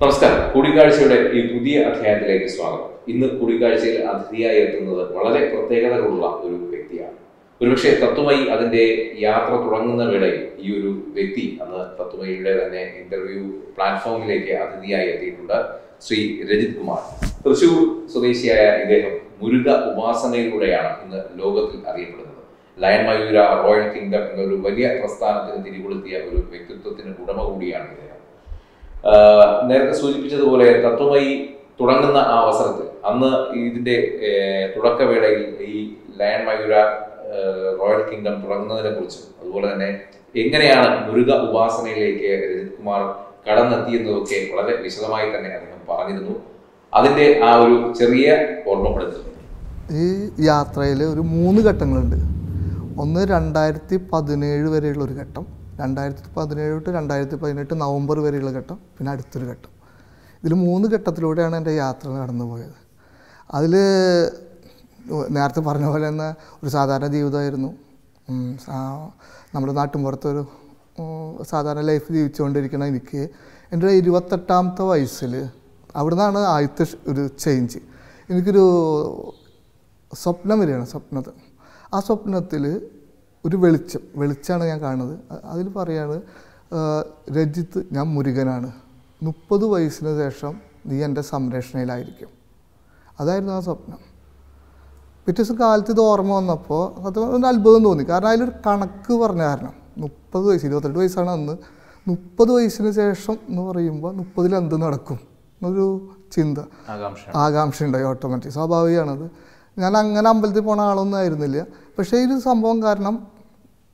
നമസ്കാരം. കൂടിക്കാഴ്ചയുടെ ഈ പുതിയ അധ്യായത്തിലേക്ക് സ്വാഗതം. ഇന്ന് കൂടിക്കാഴ്ചയിൽ അതിഥിയായി എത്തുന്നത് വളരെ പ്രത്യേകതകളുള്ള ഒരു വ്യക്തിയാണ്. ഒരുപക്ഷെ തത്വമയി അതിന്റെ യാത്ര തുടങ്ങുന്ന വേളയിൽ ഈ ഒരു വ്യക്തി അന്ന് തത്വമയിയുടെ തന്നെ ഇന്റർവ്യൂ പ്ലാറ്റ്ഫോമിലേക്ക് അതിഥിയായി എത്തിയിട്ടുണ്ട് ശ്രീ രജിത് കുമാർ. തൃശൂർ സ്വദേശിയായ ഇദ്ദേഹം മുരുക ഉപാസനയിലൂടെയാണ് ഇന്ന് ലോകത്തിൽ അറിയപ്പെടുന്നത്. ലയൺ മയൂര റോയൽ കിങ്ഡം എന്നൊരു വലിയ പ്രസ്ഥാനത്തിന് തിരികൊളുത്തിയ ഒരു വ്യക്തിത്വത്തിന് ഉടമ കൂടിയാണ് ഇദ്ദേഹം. നേരത്തെ സൂചിപ്പിച്ചതുപോലെ തത്വമായി തുടങ്ങുന്ന ആ അവസരത്തിൽ അന്ന് ഇതിന്റെ തുടക്കവേളയിൽ ഈ ലയൺ മയൂര റോയൽ കിങ്ഡം തുടങ്ങുന്നതിനെ കുറിച്ചും അതുപോലെ തന്നെ എങ്ങനെയാണ് മുരുക ഉപാസനയിലേക്ക് രജിത് കുമാർ കടന്നെത്തിയെന്നതൊക്കെ വളരെ വിശദമായി തന്നെ അദ്ദേഹം പറഞ്ഞിരുന്നു. അതിന്റെ ആ ഒരു ചെറിയ ഓർമ്മപ്പെടുത്തൽ. ഈ യാത്രയിൽ ഒരു മൂന്ന് ഘട്ടങ്ങളുണ്ട്. ഒന്ന് രണ്ടായിരത്തി പതിനേഴ് വരെയുള്ള ഒരു ഘട്ടം. രണ്ടായിരത്തി പതിനേഴ് തൊട്ട് രണ്ടായിരത്തി പതിനെട്ട് നവംബർ വരെയുള്ള ഘട്ടം പിന്നെ അടുത്തൊരു ഘട്ടം. ഇതിൽ മൂന്ന് ഘട്ടത്തിലൂടെയാണ് എന്റെ യാത്ര നടന്നു പോയത് അതിൽ നേരത്തെ പറഞ്ഞ പോലെ തന്നെ ഒരു സാധാരണ ജീവിതമായിരുന്നു. നമ്മുടെ നാട്ടിൻപുറത്തൊരു പുറത്തൊരു സാധാരണ ലൈഫ് ജീവിച്ചുകൊണ്ടിരിക്കണം എനിക്ക് എന്റെ ഇരുപത്തെട്ടാമത്തെ വയസ്സിൽ അവിടെ നിന്നാണ് ആദ്യത്തെ ഒരു ചേഞ്ച് എനിക്കൊരു സ്വപ്നം വരികയാണ് സ്വപ്നത്തിൽ ആ സ്വപ്നത്തിൽ ഒരു വെളിച്ചം വെളിച്ചമാണ് ഞാൻ കാണുന്നത്. അതിൽ പറയാണ് രജിത്ത് ഞാൻ മുരുകനാണ്. മുപ്പത് വയസ്സിന് ശേഷം നീ എന്റെ സംരക്ഷണയിലായിരിക്കും. അതായിരുന്നു ആ സ്വപ്നം. പിറ്റേ ദിവസം കാലത്ത് ഇത് ഓർമ്മ വന്നപ്പോൾ അത് ഒരു അത്ഭുതം തോന്നി. കാരണം അതിലൊരു കണക്ക് പറഞ്ഞ കാരണം. മുപ്പത് വയസ്സ് ഇരുപത്തെട്ട് വയസ്സാണ് അന്ന്. മുപ്പത് വയസ്സിന് ശേഷം എന്ന് പറയുമ്പോൾ മുപ്പതിൽ എന്ത് നടക്കും? എന്നൊരു ചിന്ത. ആകാംക്ഷ. ആകാംക്ഷ ഉണ്ടായി ഓട്ടോമാറ്റിക്. സ്വാഭാവികമാണത്. ഞാൻ അങ്ങനെ അമ്പലത്തിൽ പോണ ആളൊന്നും ആയിരുന്നില്ല. പക്ഷേ ഈ ഒരു സംഭവം കാരണം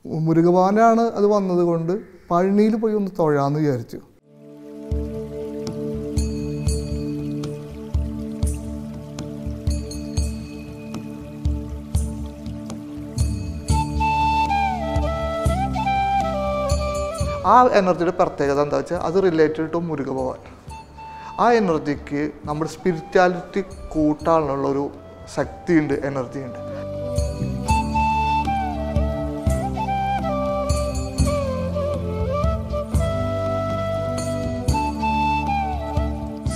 മുരുകഭവനാണ് അത് വന്നത് കൊണ്ട് പഴനിയിൽ പോയി ഒന്ന് തൊഴാന്ന് വിചാരിച്ചു. ആ എനർജിയുടെ പ്രത്യേകത എന്താ വെച്ചാൽ അത് റിലേറ്റഡ് ടു മുരുക മുരുകഭവൻ ആ എനർജിക്ക് നമ്മുടെ സ്പിരിച്വാലിറ്റി കൂട്ടാനുള്ള ഒരു ശക്തിയുണ്ട് എനർജി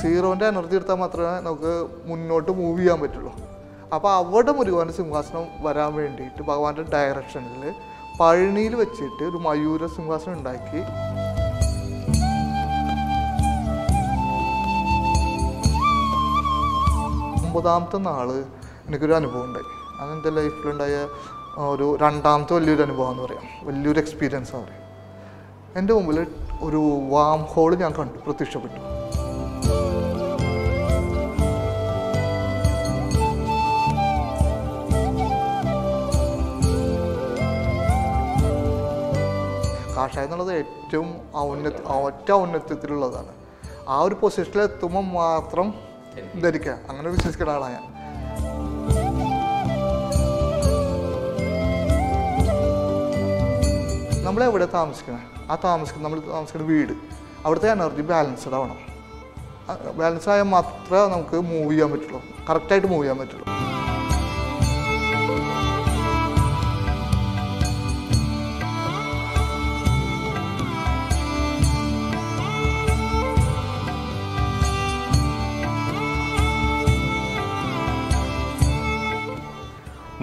സീറോന്റെ എനർജി എടുത്താൽ മാത്രമേ നമുക്ക് മുന്നോട്ട് മൂവ് ചെയ്യാൻ പറ്റുള്ളൂ. അപ്പോൾ അവിടെ മുരുകന്റെ സിംഹാസനം വരാൻ വേണ്ടിയിട്ട് ഭഗവാന്റെ ഡയറക്ഷനിൽ പഴനിയിൽ വെച്ചിട്ട് ഒരു മയൂര സിംഹാസനം ഉണ്ടാക്കി. ഒമ്പതാമത്തെ നാൾ എനിക്കൊരു അനുഭവം ഉണ്ടായി. അത് എന്റെ ലൈഫിലുണ്ടായ ഒരു രണ്ടാമത്തെ വലിയൊരു അനുഭവം എന്ന് പറയാം. വലിയൊരു എക്സ്പീരിയൻസ് ആണ് പറയാം. എന്റെ മുമ്പിൽ ഒരു വാം ഹോൾ ഞാൻ കണ്ടു പ്രത്യക്ഷപ്പെട്ടു. കാഷായം എന്നുള്ളത് ഏറ്റവും ഔന്ന ഒറ്റ ഔന്നത്യത്തിലുള്ളതാണ്. ആ ഒരു പൊസിഷനിൽ എത്തുമ്പോൾ മാത്രം ധരിക്കുക. അങ്ങനെ വിശ്വസിക്കുന്ന ആളാണ് ഞാൻ. നമ്മൾ എവിടെ താമസിക്കണം? ആ താമസിക്കുന്ന നമ്മൾ താമസിക്കുന്ന വീട്. അവിടുത്തെ എനർജി ബാലൻസ്ഡ് ആവണം. ബാലൻസ് ആയാൽ മാത്രമേ നമുക്ക് മൂവ് ചെയ്യാൻ പറ്റുള്ളൂ. കറക്റ്റായിട്ട് മൂവ് ചെയ്യാൻ പറ്റുള്ളൂ.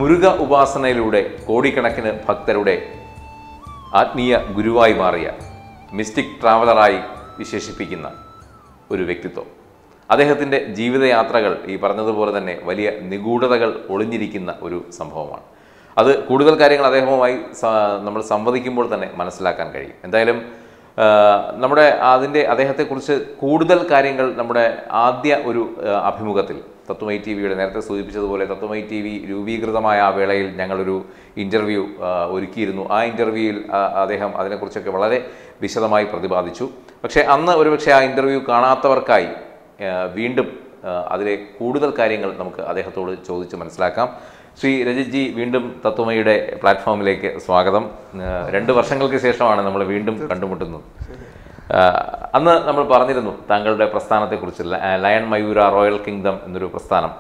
മുരുക ഉപാസനയിലൂടെ കോടിക്കണക്കിന് ഭക്തരുടെ ആത്മീയ ഗുരുവായി മാറിയ മിസ്റ്റിക് ട്രാവലറായി വിശേഷിപ്പിക്കുന്ന ഒരു വ്യക്തിത്വം. അദ്ദേഹത്തിന്റെ ജീവിതയാത്രകൾ ഈ പറഞ്ഞതുപോലെ തന്നെ വലിയ നിഗൂഢതകൾ ഒളിഞ്ഞിരിക്കുന്ന ഒരു സംഭവമാണ്. അത് കൂടുതൽ കാര്യങ്ങൾ അദ്ദേഹവുമായി നമ്മൾ സംവദിക്കുമ്പോൾ തന്നെ മനസ്സിലാക്കാൻ കഴിയും. എന്തായാലും നമ്മുടെ അതിന്റെ അദ്ദേഹത്തെക്കുറിച്ച് കൂടുതൽ കാര്യങ്ങൾ നമ്മുടെ ആദ്യ ഒരു അഭിമുഖത്തിൽ തത്വമൈ ടി വിയുടെ നേരത്തെ സൂചിപ്പിച്ചതുപോലെ തത്വമൈ ടി വി രൂപീകൃതമായ ആ വേളയിൽ ഞങ്ങളൊരു ഇന്റർവ്യൂ ഒരുക്കിയിരുന്നു. ആ ഇന്റർവ്യൂവിൽ അദ്ദേഹം അതിനെക്കുറിച്ചൊക്കെ വളരെ വിശദമായി പ്രതിപാദിച്ചു. പക്ഷേ അന്ന് ഒരുപക്ഷെ ആ ഇന്റർവ്യൂ കാണാത്തവർക്കായി വീണ്ടും അതിലെ കൂടുതൽ കാര്യങ്ങൾ നമുക്ക് അദ്ദേഹത്തോട് ചോദിച്ച് മനസ്സിലാക്കാം. ശ്രീ രജിത് ജി വീണ്ടും തത്വമയുടെ പ്ലാറ്റ്ഫോമിലേക്ക് സ്വാഗതം. രണ്ട് വർഷങ്ങൾക്ക് ശേഷമാണ് നമ്മൾ വീണ്ടും കണ്ടുമുട്ടുന്നത്. അന്ന് നമ്മൾ പറഞ്ഞിരുന്നു താങ്കളുടെ പ്രസ്ഥാനത്തെക്കുറിച്ച് ലയൺ മയൂര റോയൽ കിങ്ഡം എന്നൊരു പ്രസ്ഥാനം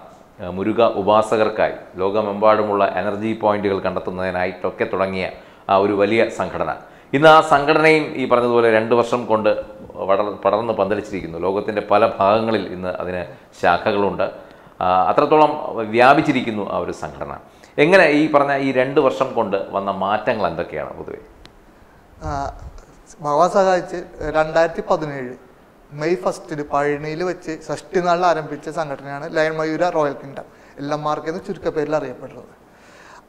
മുരുക ഉപാസകർക്കായി ലോകമെമ്പാടുമുള്ള എനർജി പോയിന്റുകൾ കണ്ടെത്തുന്നതിനായിട്ടൊക്കെ തുടങ്ങിയ ആ ഒരു വലിയ സംഘടന. ഇന്ന് ആ സംഘടനയും ഈ പറഞ്ഞതുപോലെ രണ്ട് വർഷം കൊണ്ട് പടർ പടർന്ന് പന്തലിച്ചിരിക്കുന്നു. ലോകത്തിന്റെ പല ഭാഗങ്ങളിൽ ഇന്ന് അതിന് ശാഖകളുണ്ട്. അത്രത്തോളം വ്യാപിച്ചിരിക്കുന്നു ആ ഒരു സംഘടന. എങ്ങനെ ഈ പറഞ്ഞ ഈ രണ്ട് വർഷം കൊണ്ട് വന്ന മാറ്റങ്ങൾ എന്തൊക്കെയാണ് പൊതുവെ? ഭഗവാൻ സഹായിച്ച് രണ്ടായിരത്തി പതിനേഴ് മെയ് ഫസ്റ്റിന് പഴനിയിൽ വെച്ച് ഷഷ്ടി നാളിൽ ആരംഭിച്ച സംഘടനയാണ് ലയൺ മയൂര റോയൽ കിങ്ഡം. എല്ലാം മാർക്ക് എന്ന് ചുരുക്കപ്പേരിൽ അറിയപ്പെടുന്നത്.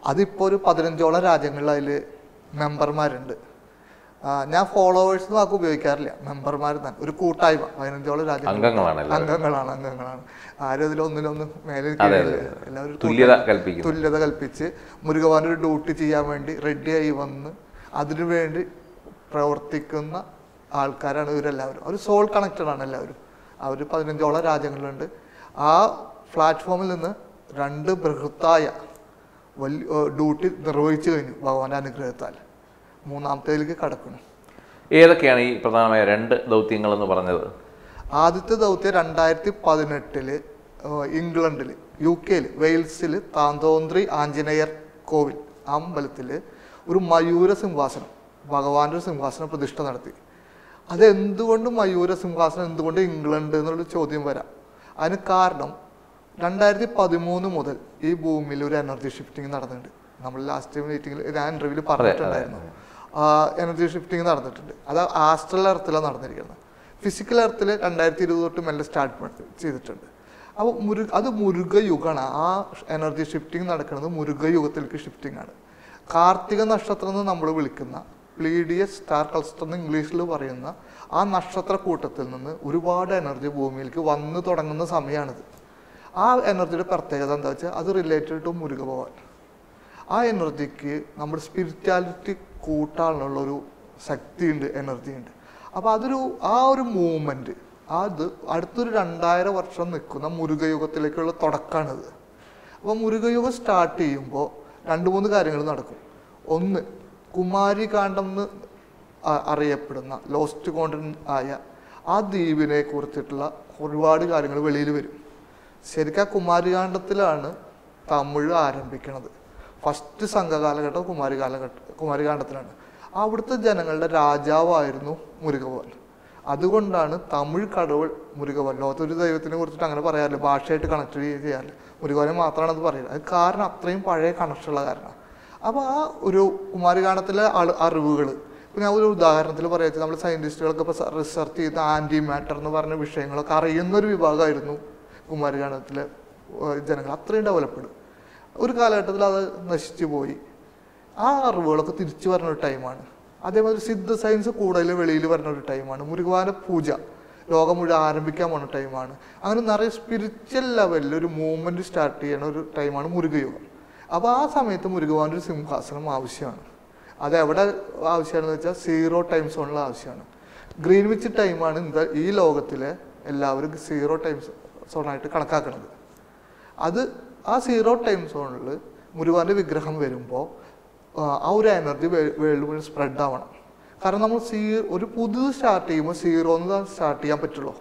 അതിപ്പോൾ ഒരു പതിനഞ്ചോളം രാജ്യങ്ങളിൽ അതിൽ മെമ്പർമാരുണ്ട്. ഞാൻ ഫോളോവേഴ്സ് വാക്ക് ഉപയോഗിക്കാറില്ല. മെമ്പർമാർ തന്നെ. ഒരു കൂട്ടായ്മ. പതിനഞ്ചോളം രാജ്യങ്ങൾ. അംഗങ്ങളാണ് അംഗങ്ങളാണ് അംഗങ്ങളാണ്. ആരും അതിലൊന്നിലൊന്നും മേലെ എല്ലാവരും തുല്യത കൽപ്പിച്ച് മുരുകവാൻ ഒരു ഡ്യൂട്ടി ചെയ്യാൻ വേണ്ടി റെഡിയായി വന്ന് അതിനു വേണ്ടി പ്രവർത്തിക്കുന്ന ആൾക്കാരാണ് ഇവരെല്ലാവരും. അവർ സോൾ കണക്റ്റഡ് ആണ് എല്ലാവരും. അവർ പതിനഞ്ചോളം രാജ്യങ്ങളിലുണ്ട് ആ പ്ലാറ്റ്ഫോമിൽ നിന്ന് രണ്ട് ബൃഹത്തായ വലിയ ഡ്യൂട്ടി നിർവഹിച്ചു കഴിഞ്ഞു ഭഗവാന്റെ അനുഗ്രഹത്താൽ. മൂന്നാമത്തേതിലേക്ക് കടക്കുന്നു. ഏതൊക്കെയാണ് ഈ പ്രധാനമായ രണ്ട് ദൗത്യങ്ങൾ എന്ന് പറഞ്ഞത്? ആദ്യത്തെ ദൗത്യം രണ്ടായിരത്തി പതിനെട്ടിൽ ഇംഗ്ലണ്ടിൽ യു കെയിൽ വെയിൽസിൽ താന്തോന്ത്രി ആഞ്ജനേയർ കോവിൽ അമ്പലത്തിൽ ഒരു മയൂര സിംഹാസനം. ഭഗവാന്റെ ഒരു സിംഹാസന പ്രതിഷ്ഠ നടത്തി. അതെന്തുകൊണ്ട് മയൂര സിംഹാസനം എന്തുകൊണ്ട് ഇംഗ്ലണ്ട് എന്നുള്ള ചോദ്യം വരാം. അതിന് കാരണം രണ്ടായിരത്തി പതിമൂന്ന് മുതൽ ഈ ഭൂമിയിൽ ഒരു എനർജി ഷിഫ്റ്റിംഗ് നടന്നിട്ടുണ്ട്. നമ്മൾ ലാസ്റ്റ് മീറ്റിംഗിൽ ഞാൻ ഇന്റർവ്യൂവിൽ പറഞ്ഞിട്ടുണ്ടായിരുന്നു. എനർജി ഷിഫ്റ്റിംഗ് നടന്നിട്ടുണ്ട്. അത് ആസ്ട്രൽ എർത്തിലാണ് നടന്നിരിക്കുന്നത്. ഫിസിക്കൽ എർത്തിൽ രണ്ടായിരത്തി ഇരുപത് തൊട്ട് മെല്ലെ സ്റ്റാർട്ട് ചെയ്തിട്ടുണ്ട്. അപ്പോൾ മുരു അത് മുരുകയുഗമാണ് ആ എനർജി ഷിഫ്റ്റിംഗ് നടക്കുന്നത് മുരുകയുഗത്തിലേക്ക് ഷിഫ്റ്റിംഗ് ആണ്. കാർത്തിക നക്ഷത്രം എന്ന് നമ്മൾ വിളിക്കുന്ന പ്ലീഡിയസ് സ്റ്റാർ ക്ലസ്റ്റർ എന്ന് ഇംഗ്ലീഷിൽ പറയുന്ന ആ നക്ഷത്ര കൂട്ടത്തിൽ നിന്ന് ഒരുപാട് എനർജി ഭൂമിയിലേക്ക് വന്നു തുടങ്ങുന്ന സമയമാണിത് ആ എനർജിയുടെ പ്രത്യേകത എന്താ വെച്ചാൽ അത് റിലേറ്റഡ് ടു മുരുക ഭഗവാൻ ആ എനർജിക്ക് നമ്മുടെ സ്പിരിച്വാലിറ്റി കൂട്ടാനുള്ള ഒരു ശക്തിയുണ്ട് എനർജി ഉണ്ട്. അപ്പോൾ അതൊരു ആ ഒരു മൂവ്മെന്റ് അത് അടുത്തൊരു രണ്ടായിരം വർഷം നിൽക്കുന്ന മുരുകയുഗത്തിലേക്കുള്ള തുടക്കമാണിത്. അപ്പോൾ മുരുകയുഗം സ്റ്റാർട്ട് ചെയ്യുമ്പോൾ രണ്ട് മൂന്ന് കാര്യങ്ങൾ നടക്കും. ഒന്ന് കുമാരികാന്ഡം എന്ന് അറിയപ്പെടുന്ന ലോസ്റ്റ് കോണ്ടന്റ് ആയ ആ ദ്വീപിനെ കുറിച്ചിട്ടുള്ള ഒരുപാട് കാര്യങ്ങൾ വെളിയിൽ വരും. ശരിക്കും ആ കുമാരികാന്ഡത്തിലാണ് തമിഴ് ആരംഭിക്കുന്നത് ഫസ്റ്റ് സംഘകാലഘട്ടം കുമാരി കാലഘട്ട കുമാരികാന്ഡത്തിലാണ്. അവിടുത്തെ ജനങ്ങളുടെ രാജാവായിരുന്നു മുരുകഭവൻ. അതുകൊണ്ടാണ് തമിഴ് കടവുൾ മുരുകഭവൻ ലോകത്തൊരു ദൈവത്തിനെ കുറിച്ചിട്ട് അങ്ങനെ പറയാറില്ല. ഭാഷയായിട്ട് കണക്ട് ചെയ്യാറില്ല മുരുകഭവനെ മാത്രമാണ് അത് പറയുന്നത് അത് കാരണം അത്രയും പഴയ കണക്ഷനുള്ള കാരണം അപ്പോൾ ആ ഒരു കുമാരികാന്ഡത്തിലെ അറിവുകൾ ഞാൻ ഒരു ഉദാഹരണത്തിൽ പറയാച്ചാൽ നമ്മൾ സയന്റിസ്റ്റുകളൊക്കെ ഇപ്പോൾ റിസർച്ച് ചെയ്ത ആന്റി മാറ്റർ എന്ന് പറഞ്ഞ വിഷയങ്ങളൊക്കെ അറിയുന്ന ഒരു വിഭാഗമായിരുന്നു കുമാരികാന്ഡത്തിലെ ഏഹ്, ജനങ്ങൾ. അത്രയും ഡെവലപ്ഡ് ഒരു കാലഘട്ടത്തിൽ അത് നശിച്ചു പോയി. ആ അറിവുകളൊക്കെ തിരിച്ചു വരുന്ന ഒരു ടൈമാണ് അതേമാതിരി സിദ്ധ സയൻസ് കൂടുതൽ വെളിയിൽ വരുന്ന ഒരു ടൈമാണ് മുരുകുവാന പൂജ ലോകം മുഴുവൻ ആരംഭിക്കാൻ പോണ ടൈമാണ് അങ്ങനെ നിറയെ സ്പിരിച്വൽ ലെവലിൽ ഒരു മൂവ്മെന്റ് സ്റ്റാർട്ട് ചെയ്യണ ഒരു ടൈമാണ് മുരുകയുഗം. അപ്പോൾ ആ സമയത്ത് മുരുകവാന്റെ ഒരു സിംഹാസനം ആവശ്യമാണ്. അത് എവിടെ ആവശ്യമാണെന്ന് വെച്ചാൽ സീറോ ടൈം സോണിൽ ആവശ്യമാണ്. ഗ്രീൻവിച്ച് ടൈമാണ് ഇന്ന് ഈ ലോകത്തിലെ എല്ലാവരും സീറോ ടൈം സോണായിട്ട് കണക്കാക്കുന്നത്. അത് ആ സീറോ ടൈം സോണിൽ മുരുവാന്റെ വിഗ്രഹം വരുമ്പോൾ ആ ഒരു എനർജി വേൾഡ് മുഴുവൻ സ്പ്രെഡ് ആവണം. കാരണം നമ്മൾ സീ ഒരു പുതിയത് സ്റ്റാർട്ട് ചെയ്യുമ്പോൾ സീറോന്ന് സ്റ്റാർട്ട് ചെയ്യാൻ പറ്റുള്ളൂ.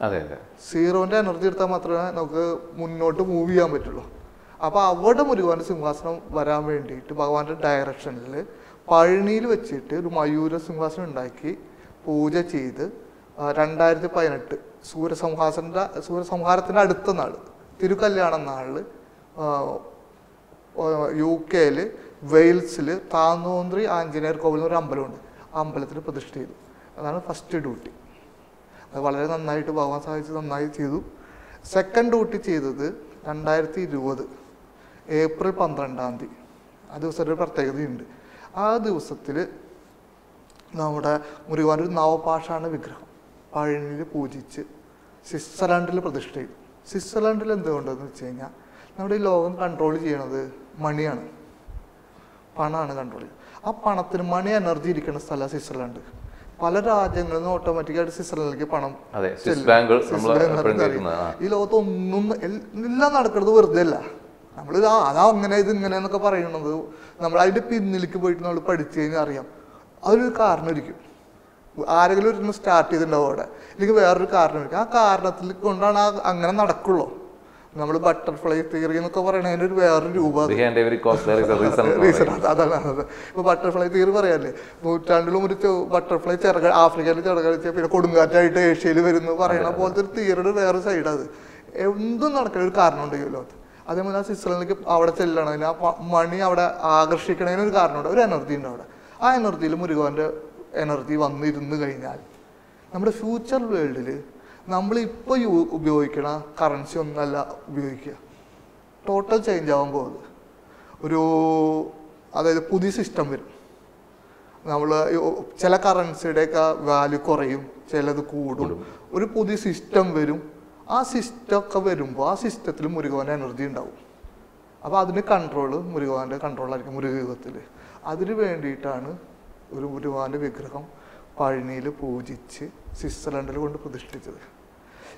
അതെ അതെ. സീറോന്റെ എനർജി എടുത്താൽ മാത്രമേ നമുക്ക് മുന്നോട്ട് മൂവ് ചെയ്യാൻ പറ്റുള്ളൂ. അപ്പൊ അവിടെ മുരുകാന്റെ സിംഹാസനം വരാൻ വേണ്ടിയിട്ട് ഭഗവാന്റെ ഡയറക്ഷനിൽ പഴനിയിൽ വെച്ചിട്ട് ഒരു മയൂര സിംഹാസനം ഉണ്ടാക്കി പൂജ ചെയ്ത് രണ്ടായിരത്തി പതിനെട്ട് സൂര്യസംഹാസന്റെ സൂര്യസംഹാരത്തിന്റെ അടുത്ത നാൾ തിരുക്കല്യാണ ആ, യു കെയിൽ വെയിൽസിൽ താന്നോന്ത്രി ആഞ്ജനേയർ കോവിൽ എന്നൊരു അമ്പലമുണ്ട്. അമ്പലത്തിൽ പ്രതിഷ്ഠ ചെയ്തു. അതാണ് ഫസ്റ്റ് ഡ്യൂട്ടി അത് വളരെ നന്നായിട്ട് ഭഗവാൻ സഹായിച്ച് നന്നായി ചെയ്തു. സെക്കൻഡ് ഡ്യൂട്ടി ചെയ്തത് രണ്ടായിരത്തി ഇരുപത്. ഏപ്രിൽ പന്ത്രണ്ടാം തീയതി. ആ ദിവസം ഒരു പ്രത്യേകതയുണ്ട്. ആ ദിവസത്തിൽ നമ്മുടെ മുരുകാന്റെ ഒരു നവപാഷാണ് വിഗ്രഹം പഴനിയിൽ പൂജിച്ച് സ്വിറ്റ്സർലാൻഡിൽ പ്രതിഷ്ഠ ചെയ്തു. സ്വിറ്റ്സർലാൻഡിൽ എന്തുകൊണ്ടെന്ന് വെച്ച് കഴിഞ്ഞാൽ നമ്മുടെ ഈ ലോകം കൺട്രോൾ ചെയ്യണത് മണിയാണ്. പണമാണ് കൺട്രോൾ ചെയ്യുന്നത് ആ പണത്തിന് മണി എനർജി ഇരിക്കുന്ന സ്ഥലം സ്വിറ്റ്സർലാൻഡ്. പല രാജ്യങ്ങളിൽ നിന്ന് ഓട്ടോമാറ്റിക്കായിട്ട് സ്വിറ്റ്സർലൻഡിലേക്ക് പണം ഈ ലോകത്ത് ഒന്നും എല്ലാം നടക്കുന്നത് വെറുതെ അല്ല നമ്മൾ ഇതാ അതാ അങ്ങനെ ഇത് ഇങ്ങനെ എന്നൊക്കെ പറയുന്നത്. നമ്മൾ അതിന്റെ പിന്നിലേക്ക് പോയിട്ട് നമ്മൾ പഠിച്ചു കഴിഞ്ഞാൽ അറിയാം. അതിനൊരു കാരണമായിരിക്കും. ആരെങ്കിലും ഒരു സ്റ്റാർട്ട് ചെയ്തിട്ടുണ്ടാവും അവിടെ. അല്ലെങ്കിൽ വേറൊരു കാരണമായിരിക്കും. ആ കാരണത്തിൽ കൊണ്ടാണ് ആ അങ്ങനെ നടക്കുള്ളൂ. നമ്മൾ ബട്ടർഫ്ലൈ തിയറി എന്നൊക്കെ പറയുന്നത് ഒരു വേറൊരു രൂപം അത്. Behind every cause there is a reason for reason it. അതാണ് ഇപ്പൊ ബട്ടർഫ്ലൈ തിയറി പറയാല്ലേ? നൂറ്റാണ്ടിലും ഒരു ബട്ടർഫ്ലൈ ചിറക ആഫ്രിക്കയിൽ ചിറകളിച്ച് പിന്നെ കൊടുങ്കാറ്റായിട്ട് ഏഷ്യയിൽ വരുന്നു. പറയണ പോലത്തെ ഒരു തിയറിയുടെ വേറെ സൈഡ് അത്. എന്തും നടക്കുന്ന ഒരു കാരണം ഉണ്ടെങ്കിൽ ലോകത്ത് അതേപോലെ ആ സ്വിറ്റ്സർലൻഡിലേക്ക് അവിടെ ചെല്ലണതിന് ആ മണി അവിടെ ആകർഷിക്കണതിന് ഒരു കാരണമുണ്ട്. ഒരു എനർജി ഉണ്ട് അവിടെ. ആ എനർജിയിൽ മുരുകന്റെ എനർജി വന്നിരുന്നു കഴിഞ്ഞാൽ നമ്മുടെ ഫ്യൂച്ചർ വേൾഡിൽ നമ്മൾ ഇപ്പോൾ ഉപയോഗിക്കണ കറൻസി ഒന്നല്ല ഉപയോഗിക്കുക. ടോട്ടൽ ചേഞ്ച് ആവാൻ പോകുന്നത് ഒരു അതായത് പുതിയ സിസ്റ്റം വരും. നമ്മൾ ചില കറൻസിയുടെയൊക്കെ വാല്യൂ കുറയും ചിലത് കൂടും. ഒരു പുതിയ സിസ്റ്റം വരും. ആ സിസ്റ്റം ഒക്കെ വരുമ്പോൾ ആ സിസ്റ്റത്തിൽ മുരുകവന്റെ എനർജി ഉണ്ടാവും. അപ്പോൾ അതിന് കൺട്രോൾ മുരുകവാന്റെ കൺട്രോളായിരിക്കും മുരുകയുഗത്തിൽ അതിന് വേണ്ടിയിട്ടാണ് ഒരു മുരുകവാന്റെ വിഗ്രഹം പഴനിയിൽ പൂജിച്ച് സ്വിറ്റ്സർലൻഡിൽ കൊണ്ട് പ്രതിഷ്ഠിച്ചത്.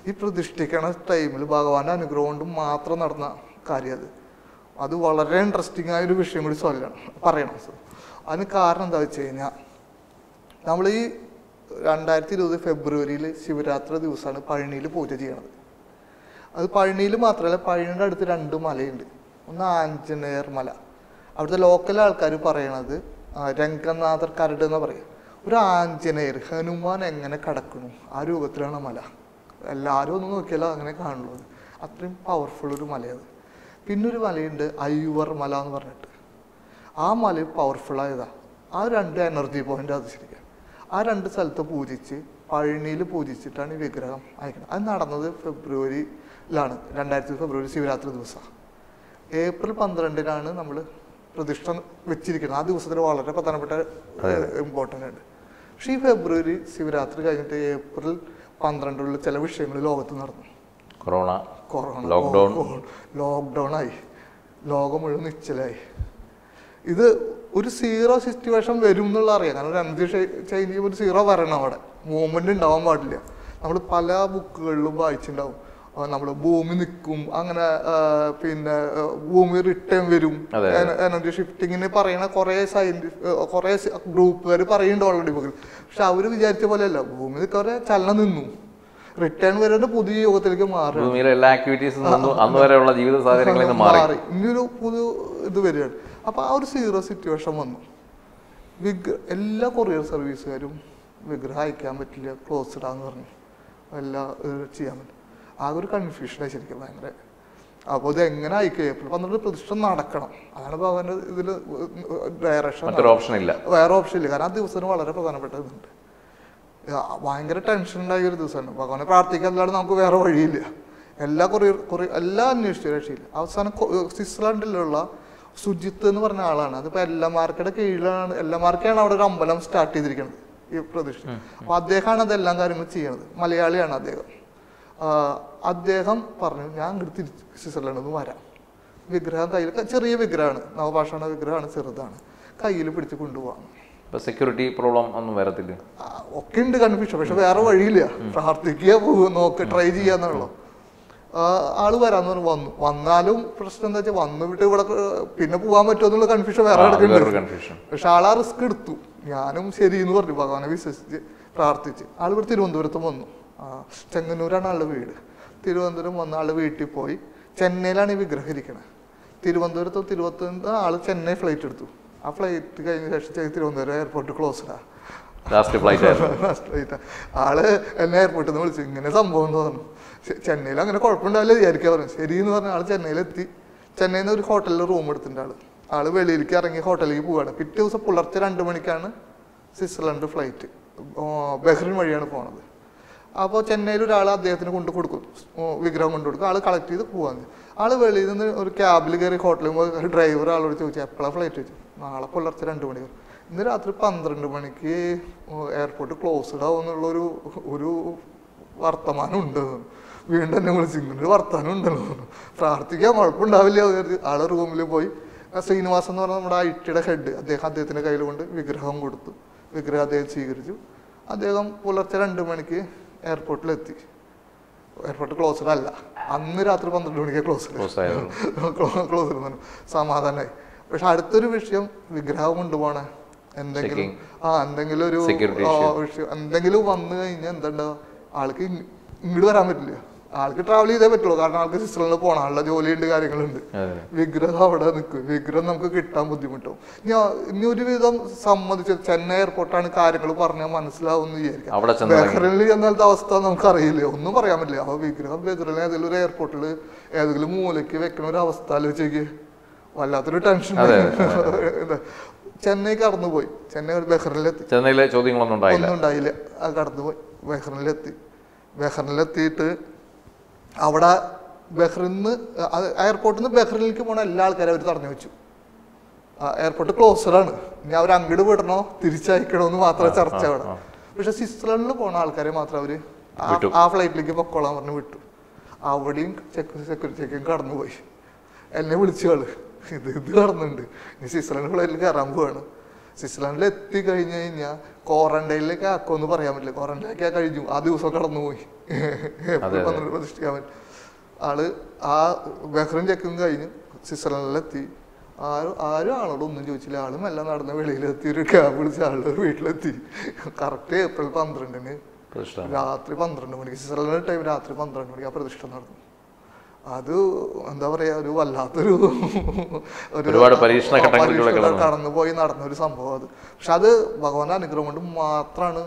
ഈ പ്രതിഷ്ഠിക്കണ ടൈമിൽ ഭഗവാന്റെ അനുഗ്രഹം കൊണ്ട് മാത്രം നടന്ന കാര്യം അത്. അത് വളരെ ഇൻട്രസ്റ്റിംഗ് ആയ ഒരു വിഷയം കൂടി ചൊല്ലണം പറയണം. അതിന് കാരണം എന്താ വെച്ച് കഴിഞ്ഞാൽ നമ്മൾ ഈ രണ്ടായിരത്തി ഇരുപത് ഫെബ്രുവരിയിൽ ശിവരാത്രി ദിവസമാണ് പഴനിയിൽ പൂജ ചെയ്യണത്. അത് പഴനിയിൽ മാത്രമല്ല പഴനിയുടെ അടുത്ത് രണ്ട് മലയുണ്ട്. ഒന്ന് ആഞ്ജനേയർ മല. അവിടുത്തെ ലോക്കൽ ആൾക്കാർ പറയണത് രംഗനാഥർ കരട് എന്ന് പറയും? ഒരു ആഞ്ജനേയർ ഹനുമാൻ എങ്ങനെ കടക്കണു ആ രൂപത്തിലാണ് മല. എല്ലാവരും ഒന്ന് നോക്കിയാലോ അങ്ങനെ കാണുള്ളൂ അത്രയും പവർഫുൾ ഒരു മലയത് പിന്നെ ഒരു മലയുണ്ട് അയ്യവർ മല എന്ന് പറഞ്ഞിട്ട്. ആ മല പവർഫുൾ ആയതാ. ആ രണ്ട് എനർജി പോയിന്റ് അത് ശരിക്കും. ആ രണ്ട് സ്ഥലത്ത് പൂജിച്ച് പഴനിയിൽ പൂജിച്ചിട്ടാണ് ഈ വിഗ്രഹം അയക്കുന്നത്. അത് നടന്നത് ഫെബ്രുവരിയിലാണ്. രണ്ടായിരത്തി ഫെബ്രുവരി ശിവരാത്രി ദിവസം. ഏപ്രിൽ പന്ത്രണ്ടിനാണ് നമ്മൾ പ്രതിഷ്ഠ വെച്ചിരിക്കുന്നത്. ആ ദിവസത്തിൽ വളരെ പ്രധാനപ്പെട്ട ഇമ്പോർട്ടന്റ് ഉണ്ട് പക്ഷേ ഈ ഫെബ്രുവരി ശിവരാത്രി കഴിഞ്ഞിട്ട് ഏപ്രിൽ പന്ത്രണ്ടിലുള്ള ചില വിഷയങ്ങൾ ലോകത്ത് നടന്നു. Corona corona lockdown. ലോക്ക്ഡൗൺ ആയി. ലോകം മുഴുവൻ നിശ്ചലായി. ഇത് ഒരു സീറോ സിറ്റുവേഷൻ വരും എന്നുള്ള അറിയാം. കാരണം ഒരു അഞ്ച് ചേഞ്ച് ചെയ്യുമ്പോൾ ഒരു സീറോ വരണം അവിടെ. മൂവ്മെന്റ് ഉണ്ടാവാൻ പാടില്ല. നമ്മൾ പല ബുക്കുകളിലും വായിച്ചിട്ടുണ്ടാവും. നമ്മൾ ഭൂമി നിൽക്കും. അങ്ങനെ പിന്നെ ഭൂമി റിട്ടേൺ വരും. എനർജി ഷിഫ്റ്റിങ്ങിന് പറയുന്ന കുറേ സയന്റിസ്റ്റ് കുറേ ഗ്രൂപ്പുകാർ പറയുന്നുണ്ട് ഓൾറെഡി ബുക്കിൽ പക്ഷെ അവർ വിചാരിച്ച പോലെ അല്ല ഭൂമി നിൽക്കവരെ ചലനം നിന്നു. റിട്ടേൺ വരുന്ന പുതിയ യോഗത്തിലേക്ക് മാറുക ഭൂമിയിലെ എല്ലാ ആക്ടിവിറ്റീസും അന്ന് വരെയുള്ള ജീവിത സാഹചര്യങ്ങളിൽ മാറി. ഇനിയൊരു പുതിയ ഇത് വരികയാണ്. അപ്പൊ ആ ഒരു സീറോ സിറ്റുവേഷൻ വന്നു. വിഗ് എല്ലാ കൊറിയർ സർവീസുകാരും വിഗ്രഹം അയക്കാൻ പറ്റില്ല ക്ലോസ് ഇടാന്ന് പറഞ്ഞു. എല്ലാം ചെയ്യാൻ പറ്റും ആകെ ഒരു കൺഫ്യൂഷനായി ശരിക്കും ഭയങ്കര. അപ്പോൾ ഇത് എങ്ങനെ അയക്കുക ഏപ്രിൽ പന്ത്രണ്ട് പ്രതിഷ്ഠ നടക്കണം. അതാണ് ഭഗവാന്റെ ഇതിൽ ഡയറക്ഷൻ ഓപ്ഷൻ ഇല്ല. വേറെ ഓപ്ഷൻ ഇല്ല. കാരണം ആ ദിവസം വളരെ പ്രധാനപ്പെട്ട ഇതുണ്ട്. ആ, ഭയങ്കര ടെൻഷൻ ഉണ്ടായ ഒരു ദിവസമാണ്. ഭഗവാനെ പ്രാർത്ഥിക്കാല്ലാതെ നമുക്ക് വേറെ വഴിയില്ല. എല്ലാ കൊറിയർ കൊറിയർ എല്ലാം അന്വേഷിച്ചു രക്ഷയില്ല. അവസാനം സ്വിറ്റ്സർലൻഡിലുള്ള സുജിത്ത് എന്ന് പറഞ്ഞ ആളാണ്. അതിപ്പോ എല്ലമാർക്കയുടെ കീഴിലാണ് എല്ലമാർക്കാണ് അവിടെ ഒരു അമ്പലം സ്റ്റാർട്ട് ചെയ്തിരിക്കുന്നത് ഈ പ്രതിഷ്ഠ അപ്പൊ അദ്ദേഹമാണ് അതെല്ലാം കാര്യങ്ങളും ചെയ്യണത്. മലയാളിയാണ് അദ്ദേഹം. അദ്ദേഹം പറഞ്ഞു ഞാൻ ഇങ്ങോട്ട് തിരിച്ച് സ്വിറ്റ്സർലൻഡിൽ നിന്ന് വരാം. വിഗ്രഹം കയ്യിൽ ചെറിയ വിഗ്രഹമാണ്. നവഭാഷണ വിഗ്രഹമാണ് ചെറുതാണ്. കയ്യിൽ പിടിച്ച് കൊണ്ടുപോകാം സെക്യൂരിറ്റി പ്രോബ്ലം ഒന്നും വരത്തില്ല. ഒക്കെ ഉണ്ട് കൺഫ്യൂഷൻ പക്ഷെ വേറെ വഴിയില്ല. പ്രാർത്ഥിക്കുക പോകുക നോക്ക് ട്രൈ ചെയ്യാന്നുള്ളൂ. ആ, ആൾ വരാന്ന് പറഞ്ഞു. വന്നു വന്നാലും പ്രശ്നം എന്താ വെച്ചാൽ വന്നിട്ട് ഇവിടെ പിന്നെ പോകാൻ പറ്റുമോ എന്നുള്ള കൺഫ്യൂഷൻ വേറെ പക്ഷെ ആൾ ആ റിസ്ക് എടുത്തു. ഞാനും ശരി എന്ന് പറഞ്ഞു. ഭഗവാനെ വിശ്വസിച്ച് പ്രാർത്ഥിച്ച്. ആൾ ഇവിടെ തിരുവനന്തപുരത്ത് വന്നു. ആ, ചെങ്ങന്നൂരാണ് ആളുടെ വീട്. തിരുവനന്തപുരം വന്ന ആൾ വീട്ടിൽ പോയി. ചെന്നൈയിലാണ് ഈ വിഗ്രഹം ഇരിക്കണത് തിരുവനന്തപുരത്ത് തിരുവനന്തപുരത്ത് ആൾ ചെന്നൈ ഫ്ലൈറ്റ് എടുത്തു. ആ ഫ്ലൈറ്റ് കഴിഞ്ഞ ശേഷം തിരുവനന്തപുരം എയർപോർട്ട് ക്ലോസ്ഡാ ലാസ്റ്റ് ഫ്ലൈറ്റ് ആയിരുന്നു. ഫ്ലൈറ്റ്. ആൾ എന്നെ എയർപോർട്ടിൽ നിന്ന് വിളിച്ചു. ഇങ്ങനെ സംഭവം എന്ന് പറഞ്ഞു. ചെ- ചെന്നൈയിൽ അങ്ങനെ കുഴപ്പമുണ്ടാവില്ല വിചാരിക്കാൻ പറഞ്ഞു. ശരി എന്ന് പറഞ്ഞ ആൾ ചെന്നൈയിലെത്തി. ചെന്നൈയിൽ നിന്ന് ഒരു ഹോട്ടലിൽ റൂം എടുത്തിട്ടുണ്ട് ആൾ. ആൾ വെളിയിലേക്ക് ഇറങ്ങി ഹോട്ടലിലേക്ക് പോവാണ്. പിറ്റേ ദിവസം പുലർച്ചെ രണ്ട് മണിക്കാണ് സ്വിറ്റ്സർലൻഡ് ഫ്ലൈറ്റ് ബഹ്റിൻ വഴിയാണ് പോണത്. അപ്പോൾ ചെന്നൈയിൽ ഒരാൾ അദ്ദേഹത്തിന് കൊണ്ട് കൊടുക്കും. വിഗ്രഹം കൊണ്ട് കൊടുക്കും. ആൾ കളക്ട് ചെയ്ത് പോവാന്ന് ആൾ വെളിയിൽ നിന്ന് ഒരു ക്യാബിൽ കയറി ഹോട്ടലിൽ പോയി. ഡ്രൈവർ ആളോട് ചോദിച്ചു എപ്പോഴാണ് ഫ്ലൈറ്റ് ചോദിച്ചു. നാളെ പുലർച്ചെ രണ്ട് മണിക്ക് ഇന്ന് രാത്രി പന്ത്രണ്ട് മണിക്ക് എയർപോർട്ട് ക്ലോസ്ഡ് ആവും എന്നുള്ളൊരു ഒരു വർത്തമാനം ഉണ്ട് വീണ്ടും എന്നെ വിളിച്ചു ഇങ്ങനെ വർത്തമാനം ഉണ്ടല്ലോ പ്രാർത്ഥിക്കാൻ കുഴപ്പമുണ്ടാവില്ല ആളെ റൂമിൽ പോയി. ആ ശ്രീനിവാസൻ എന്ന് പറഞ്ഞ നമ്മുടെ ഐ ടിയുടെ ഹെഡ് അദ്ദേഹം അദ്ദേഹത്തിന്റെ കയ്യിൽ കൊണ്ട് വിഗ്രഹം കൊടുത്തു. വിഗ്രഹം അദ്ദേഹം സ്വീകരിച്ചു. അദ്ദേഹം പുലർച്ചെ രണ്ട് മണിക്ക് എയർപോർട്ടിലെത്തി എയർപോർട്ട് ക്ലോസ്ഡ് അല്ല. അന്ന് രാത്രി പന്ത്രണ്ട് മണിക്ക് ക്ലോസ്ഡ് ക്ലോസ് ആയിരുന്നു ക്ലോസ് പറഞ്ഞു സമാധാനമായി പക്ഷെ അടുത്തൊരു വിഷയം വിഗ്രഹം കൊണ്ടുപോണ എന്തെങ്കിലും ആ എന്തെങ്കിലും ഒരു എന്തെങ്കിലും വന്നു കഴിഞ്ഞാൽ എന്താ ആൾക്ക് ഇങ്ങോട്ട് വരാൻ പറ്റില്ല. ആൾക്ക് ട്രാവൽ ചെയ്തേ പറ്റുള്ളൂ. കാരണം ആൾക്ക് സിസ്റ്ററിൽ പോകണം ആളുടെ ജോലിയുണ്ട് കാര്യങ്ങളുണ്ട്. വിഗ്രഹം അവിടെ നിൽക്കും. വിഗ്രഹം നമുക്ക് കിട്ടാൻ ബുദ്ധിമുട്ടും ഞാൻ ഇനി ഒരുവിധം സമ്മതിച്ച് ചെന്നൈ എയർപോർട്ടാണ് കാര്യങ്ങൾ പറഞ്ഞാൽ മനസ്സിലാവും എന്ന് വിചാരിക്കാം ബഹ്റിനിൽ ചെന്നാലത്തെ അവസ്ഥ നമുക്ക് അറിയില്ല ഒന്നും പറയാൻ പറ്റില്ല. അപ്പൊ വിഗ്രഹം ബഹ്റിനിൽ ഏതെങ്കിലും ഒരു എയർപോർട്ടിൽ ഏതെങ്കിലും മൂലയ്ക്ക് വെക്കണ ഒരു അവസ്ഥ ആലോചിക്ക് വല്ലാത്തൊരു ടെൻഷൻ ചെന്നൈ കടന്നുപോയി. ചെന്നൈ ബഹ്റിനിലെത്തി. ചെന്നൈയിലെ ചോദ്യങ്ങളൊന്നും ഉണ്ടായില്ല. ഒന്നും ഉണ്ടായില്ല. അത് കടന്നുപോയി. ബഹ്റിനിലെത്തി. ബഹ്റിനിലെത്തിയിട്ട് അവിടെ ബഹ്റിന്ന് എയർപോർട്ടിൽ നിന്ന് ബഹ്റിനിലേക്ക് പോണ എല്ലാ ആൾക്കാരും അവർ തടഞ്ഞു വെച്ചു. എയർപോർട്ട് ക്ലോസറാണ് ഇനി അവർ അങ്ങോട്ട് വിടണോ തിരിച്ചയക്കണോ എന്ന് മാത്രമേ ചർച്ച അവിടെ. പക്ഷെ സ്വിറ്റ്സർലൻഡിൽ പോണ ആൾക്കാരെ മാത്രം അവർ ആ- ഫ്ലൈറ്റിലേക്ക് പൊക്കോളാൻ പറഞ്ഞ് വിട്ടു. അവിടെയും സെക്യൂരിറ്റിയൊക്കെയും കടന്നുപോയി. എന്നെ വിളിച്ചു ആൾ ഇത് ഇത് കടന്നുണ്ട്. ഇനി സ്വിറ്റ്സർലൻഡ് ഫ്ലൈറ്റിൽ കയറാൻ പോവാണ്. സ്വിറ്റ്സർലൻഡിൽ എത്തി കഴിഞ്ഞ് കഴിഞ്ഞാൽ ക്വാറന്റൈനിലേക്ക് ആക്കുമെന്ന് പറയാൻ പറ്റില്ല. ക്വാറന്റൈനിലേക്ക് കഴിഞ്ഞു. ആ ദിവസം കടന്നുപോയി. എപ്പോഴും പന്ത്രണ്ട് പ്രതിഷ്ഠിക്കാൻ പറ്റും. ആൾ ആ ബഹ്റിൻ ചെക്കും കഴിഞ്ഞ് സ്വിറ്റ്സർലൻഡിലെത്തി. ആരും ആരും ആളോട് ഒന്നും ചോദിച്ചില്ല. ആളും എല്ലാം നടന്ന വെളിയിലെത്തി. ഒരു ക്യാബ് വിളിച്ച് ആളുടെ വീട്ടിലെത്തി. കറക്റ്റ് ഏപ്രിൽ പന്ത്രണ്ടിന് രാത്രി പന്ത്രണ്ട് മണിക്ക്. സ്വിറ്റ്സർലൻഡ് ടൈം രാത്രി പന്ത്രണ്ട് മണിക്ക് ആ പ്രതിഷ്ഠ നടന്നു. അത് എന്താ പറയാ ഒരു വല്ലാത്തൊരു ഒരു ഒരുപാട് പരീക്ഷണ. കടന്നുപോയി നടന്ന ഒരു സംഭവം അത്. പക്ഷെ അത് ഭഗവാന്റെ അനുഗ്രഹം കൊണ്ട് മാത്രമാണ്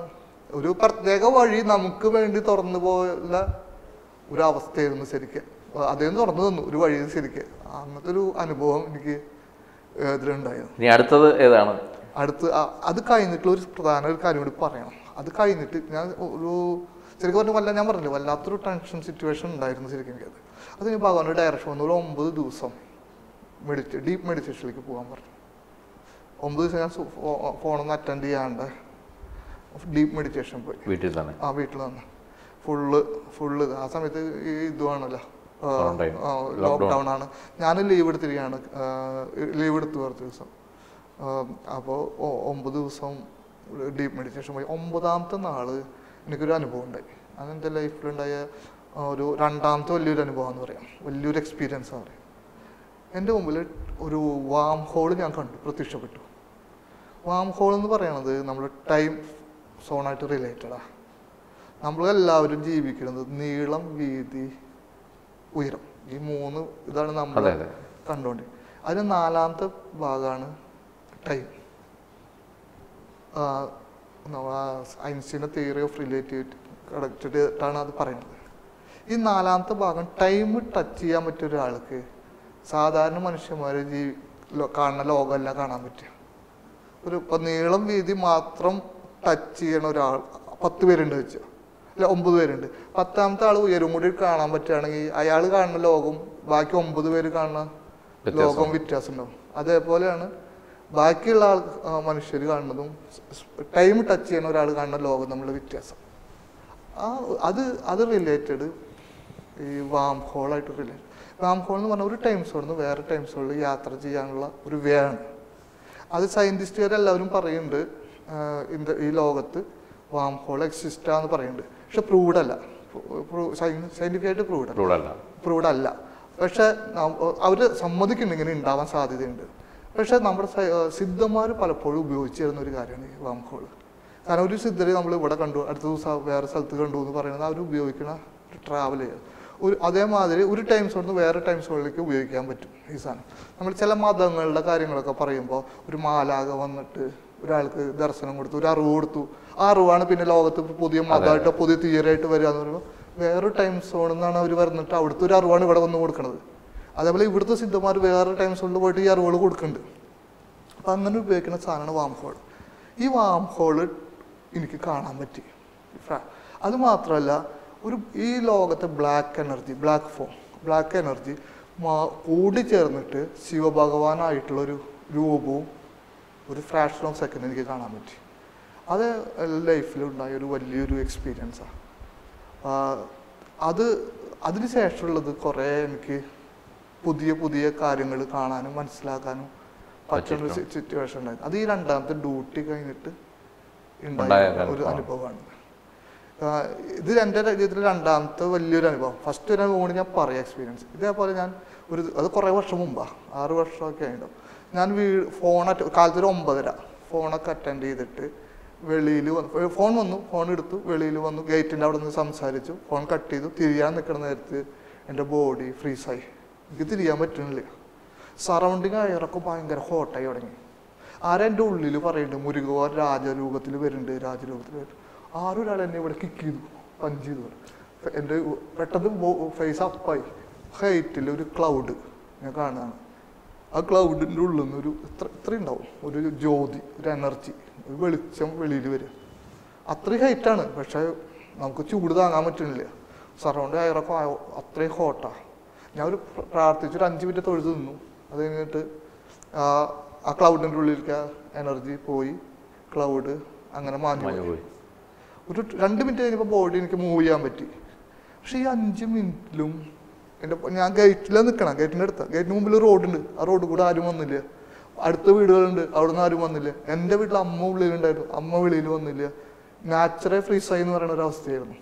ഒരു പ്രത്യേക വഴി നമുക്ക് വേണ്ടി തുറന്നു പോയുള്ള ഒരു അവസ്ഥയായിരുന്നു ശരിക്കും. അദ്ദേഹം തുറന്നു തന്നു ഒരു വഴി ശരിക്കും. അങ്ങനത്തെ ഒരു അനുഭവം എനിക്ക് ഇതിലുണ്ടായിരുന്നു. ഇനി അടുത്തത് ഏതാണ്? അടുത്ത് അത് കഴിഞ്ഞിട്ടുള്ള ഒരു പ്രധാന ഒരു കാര്യം കൂടി പറയണം. അത് കഴിഞ്ഞിട്ട് ഞാൻ ഒരു ശരിക്കും പറഞ്ഞു വല്ല ഞാൻ പറഞ്ഞില്ല വല്ലാത്തൊരു ടെൻഷൻ സിറ്റുവേഷൻ ഉണ്ടായിരുന്നു ശരിക്കും എനിക്കത് അത് ഞാൻ ഭഗവാന്റെ ഡയറക്ഷൻ വന്നു ഒരു ഒമ്പത് ദിവസം മെഡിറ്റേ ഡീപ്പ് മെഡിറ്റേഷനിലേക്ക് പോകാൻ പറഞ്ഞു. ഒമ്പത് ദിവസം ഞാൻ ഫോണൊന്നും അറ്റൻഡ് ചെയ്യാണ്ട് ഡീപ്പ് മെഡിറ്റേഷൻ പോയി. വീട്ടിൽ തന്നെ? ആ വീട്ടിൽ തന്നെ. ഫുള്ള് ഫുള്ള് ആ സമയത്ത് ഈ ഇതുവാണല്ലോ. ലോക്ക്ഡൗൺ ആണ്. ഞാൻ ലീവ് എടുത്തിരിക്കുകയാണ്. ലീവ് എടുത്തു കുറച്ച് ദിവസം. അപ്പോൾ ഒമ്പത് ദിവസം ഡീപ്പ് മെഡിറ്റേഷൻ പോയി. ഒമ്പതാമത്തെ നാൾ എനിക്കൊരു അനുഭവം ഉണ്ടായി. അത് എന്റെ ലൈഫിലുണ്ടായ ഒരു രണ്ടാമത്തെ വലിയൊരു അനുഭവം എന്ന് പറയാം. വലിയൊരു എക്സ്പീരിയൻസ് ആണ്. പറയാം എന്റെ മുമ്പിൽ ഒരു വാം ഹോൾ ഞാൻ കണ്ടു പ്രത്യക്ഷപ്പെട്ടു. വാം ഹോൾ എന്ന് പറയുന്നത് നമ്മൾ ടൈം സോണായിട്ട് റിലേറ്റഡാണ് നമ്മൾ എല്ലാവരും ജീവിക്കുന്നത് നീളം വീതി ഉയരം. ഈ മൂന്ന് ഇതാണ് നമ്മൾ. കണ്ടുകൊണ്ട് അതിന് നാലാമത്തെ ഭാഗമാണ് ടൈം ഐൻസ്റ്റീന്റെ തിയറി ഓഫ് റിലേറ്റിവിറ്റി കടച്ചിട്ടാണ് അത് പറയുന്നത്. ഈ നാലാമത്തെ ഭാഗം ടൈം ടച്ച് ചെയ്യാൻ പറ്റിയ ഒരാൾക്ക് സാധാരണ മനുഷ്യന്മാരെ ജീവി കാണുന്ന ലോകമല്ല കാണാൻ പറ്റുക. ഒരു ഇപ്പം നീളം വീതി മാത്രം ടച്ച് ചെയ്യണ ഒരാൾ പത്ത് പേരുണ്ട് വെച്ചോ. അല്ല ഒമ്പത് പേരുണ്ട്. പത്താമത്തെ ആൾ ഉയരും കൂടി കാണാൻ പറ്റുകയാണെങ്കിൽ അയാൾ കാണുന്ന ലോകം ബാക്കി ഒമ്പത് പേര് കാണുന്ന. ലോകം വ്യത്യാസം ഉണ്ടാവും അതേപോലെയാണ് ബാക്കിയുള്ള ആൾ മനുഷ്യർ കാണുന്നതും ടൈം ടച്ച് ചെയ്യുന്ന ഒരാൾ കാണുന്ന ലോകം നമ്മൾ വ്യത്യാസം. ആ അത് അത് റിലേറ്റഡ് ഈ വാം ഹോളായിട്ട് റിലേറ്റഡ് വാം ഹോൾ എന്ന് പറഞ്ഞാൽ ഒരു ടൈം സോണിൽ നിന്ന് വേറെ ടൈം സോണിൽ യാത്ര ചെയ്യാനുള്ള ഒരു വേ ആണ്. അത് സയന്റിസ്റ്റുകാരെല്ലാവരും പറയുന്നുണ്ട് ഇന്ത ഈ ലോകത്ത് വാം ഹോൾ എക്സിസ്റ്റാന്ന് പറയുന്നുണ്ട് പക്ഷെ പ്രൂവ്ഡ് അല്ല. സയന്റിഫിക് ആയിട്ട് പ്രൂവ്ഡ് അല്ല. പ്രൂവ്ഡ് അല്ല. പക്ഷെ അവർ സമ്മതിക്കുന്നുണ്ട് ഇങ്ങനെ ഉണ്ടാവാൻ സാധ്യതയുണ്ട്. പക്ഷെ നമ്മുടെ സിദ്ധന്മാർ പലപ്പോഴും ഉപയോഗിച്ചു തരുന്ന ഒരു കാര്യമാണ് ഈ വാം ഹോൾ കാരണം ഒരു സിദ്ധരെ നമ്മൾ ഇവിടെ കണ്ടു അടുത്ത ദിവസം വേറെ സ്ഥലത്ത് കണ്ടു എന്ന് പറയുന്നത് അവർ ഉപയോഗിക്കുന്ന ട്രാവൽ ചെയ്യുക ഒരു അതേമാതിരി ഒരു ടൈം സോണിൽ നിന്ന് വേറെ ടൈം സോണിലേക്ക് ഉപയോഗിക്കാൻ പറ്റും ഈ സാധനം. നമ്മൾ ചില മതങ്ങളുടെ കാര്യങ്ങളൊക്കെ പറയുമ്പോൾ ഒരു മാലാക വന്നിട്ട് ഒരാൾക്ക് ദർശനം കൊടുത്തു ഒരു അറിവ് കൊടുത്തു. ആ അറിവാണ് പിന്നെ ലോകത്ത് പുതിയ മതമായിട്ട് പുതിയ തീയറായിട്ട് വരിക എന്ന് പറയുമ്പോൾ വേറൊരു ടൈം സോണിൽ നിന്നാണ് അവർ വരുന്നിട്ട് അവിടുത്തെ ഒരു അറിവാണ് ഇവിടെ വന്ന് കൊടുക്കുന്നത് അതേപോലെ ഇവിടുത്തെ സിദ്ധന്മാർ വേറെ ടൈം സോണിൽ പോയിട്ട് ഈ അറിവുകൾ കൊടുക്കുന്നുണ്ട്. അപ്പം അങ്ങനെ ഉപയോഗിക്കുന്ന സാധനമാണ് വാം ഹോൾ ഈ വാം ഹോൾ എനിക്ക് കാണാൻ പറ്റി. അതുമാത്രമല്ല അത് മാത്രമല്ല ഒരു ഈ ലോകത്തെ black energy black form black energy കൂടിച്ചേർന്നിട്ട് ശിവഭഗവാനായിട്ടുള്ളൊരു രൂപവും ഒരു ഫ്രാക്ഷൻ ഓഫ് സെക്കൻഡ് എനിക്ക് കാണാൻ പറ്റി. അത് ലൈഫിലുണ്ടായ ഒരു വലിയൊരു എക്സ്പീരിയൻസാണ് അത് അതിന് ശേഷമുള്ളത് കുറേ എനിക്ക് പുതിയ പുതിയ കാര്യങ്ങൾ കാണാനും മനസ്സിലാക്കാനും പറ്റുന്ന സിറ്റുവേഷൻ ഉണ്ടായിരുന്നു അത് ഈ രണ്ടാമത്തെ ഡ്യൂട്ടി കഴിഞ്ഞിട്ട് ഉണ്ടായ ഒരു അനുഭവമാണ്. അനുഭവമാണ് ഇത് എന്റെ ജീവിതത്തിൽ രണ്ടാമത്തെ വലിയൊരു അനുഭവം. ഫസ്റ്റ് ഒരു അനുഭവം ഞാൻ പറയാം എക്സ്പീരിയൻസ് ഇതേപോലെ ഞാൻ ഒരു അത് കുറേ വർഷം മുമ്പാണ് ആറ് വർഷമൊക്കെ ആയിട്ടുണ്ടാവും. ഞാൻ വീ ഫോൺ അറ്റ കാലത്ത് ഒരു ഒമ്പതര ഫോണൊക്കെ അറ്റൻഡ് ചെയ്തിട്ട് വെളിയിൽ വന്നു. ഫോൺ വന്നു ഫോൺ എടുത്തു വെളിയിൽ വന്നു ഗേറ്റിന്റെ അവിടെ നിന്ന് സംസാരിച്ചു. ഫോൺ കട്ട് ചെയ്തു തിരിയാൻ നിൽക്കുന്ന നേരത്ത് എന്റെ ബോഡി ഫ്രീസായി എനിക്ക് തിരിയാൻ പറ്റുന്നില്ല. സറൗണ്ടിങ് അയറൊക്കെ ഭയങ്കര ഹോട്ടായി തുടങ്ങി. ആരാ എന്റെ ഉള്ളിൽ പറയുന്നുണ്ട് മുരുകോ രാജരൂപത്തിൽ വരുന്നുണ്ട് രാജരൂപത്തിൽ വരുന്നുണ്ട്. ആരും ഒരാൾ എന്നെ ഇവിടെ കിക്ക് ചെയ്തു. പഞ്ച് ചെയ്തു എന്റെ പെട്ടെന്ന് ഫേസ് അപ്പായി ഹൈറ്റിൽ ഒരു ക്ലൗഡ് ഞാൻ കാണുകയാണ് ആ ക്ലൗഡിന്റെ ഉള്ളിൽ നിന്ന് ഒരു ഇത്ര ഇത്ര ഉണ്ടാവും. ഒരു ജ്യോതി ഒരു എനർജി ഒരു വെളിച്ചം വെളിയിൽ വരും അത്രയും ഹൈറ്റാണ് പക്ഷേ നമുക്ക് ചൂട് താങ്ങാൻ പറ്റുന്നില്ല. സറൗണ്ട് അയറൊക്കെ ആയോ അത്രയും ഹോട്ടാണ് ഞാൻ ഒരു പ്ര- പ്രാർത്ഥിച്ച് ഒരു അഞ്ച് മിനിറ്റ് തൊഴുത് നിന്നു. അത് കഴിഞ്ഞിട്ട് ആ ക്ലൗഡിന്റെ ഉള്ളിലേക്ക് ആ എനർജി പോയി. ക്ലൗഡ് അങ്ങനെ മാഞ്ഞു പോയി. ഒരു രണ്ട് മിനിറ്റ് കഴിഞ്ഞപ്പോൾ ബോഡി എനിക്ക് മൂവ് ചെയ്യാൻ പറ്റി. പക്ഷേ ഈ അഞ്ച് മിനിറ്റിലും എന്റെ ഞാൻ ഗേറ്റിലാണ് നിൽക്കണം ഗേറ്റിന്റെ അടുത്ത. ഗേറ്റിന് മുമ്പിൽ റോഡുണ്ട് ആ റോഡ് കൂടെ ആരും വന്നില്ല. അടുത്ത വീടുകളുണ്ട്. അവിടെ നിന്ന് ആരും വന്നില്ല. എന്റെ വീട്ടിൽ അമ്മ ഉള്ളിലുണ്ടായിരുന്നു. അമ്മ വെളിയിൽ വന്നില്ല. നാച്ചുറൽ ഫ്രീസായി എന്ന് പറയുന്ന ഒരു അവസ്ഥയായിരുന്നു.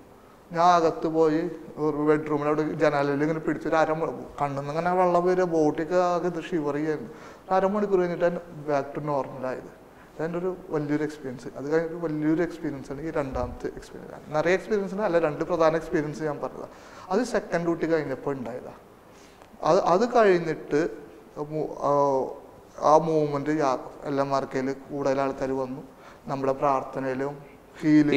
ഞാൻ അകത്ത് പോയി ഒരു ബെഡ്റൂമിൽ അവിടെ ജനാലയിൽ ഇങ്ങനെ പിടിച്ച് ഒരു അരമ കണ്ണെന്ന് ഇങ്ങനെ വെള്ളം വരിക. ബോട്ടിയൊക്കെ ആകെ ഷിവർ ചെയ്യായിരുന്നു. അരമണിക്കൂർ കഴിഞ്ഞിട്ട് ബാക്ക് ടു നോർമലായത് അതെന്റെ ഒരു വലിയൊരു എക്സ്പീരിയൻസ് അത് കഴിഞ്ഞൊരു വലിയൊരു എക്സ്പീരിയൻസ് ആണ് ഈ രണ്ടാമത്തെ എക്സ്പീരിയൻസ് നിറയെ എക്സ്പീരിയൻസ് അല്ല രണ്ട് പ്രധാന എക്സ്പീരിയൻസ് ഞാൻ പറഞ്ഞതാണ് അത് സെക്കൻഡ് ഡ്യൂട്ടി കഴിഞ്ഞപ്പോൾ ഉണ്ടായതാണ് അത് അത് കഴിഞ്ഞിട്ട് ആ, movement movement L M R കെയിൽ കൂടുതൽ ആൾക്കാർ വന്നു. നമ്മുടെ പ്രാർത്ഥനയിലും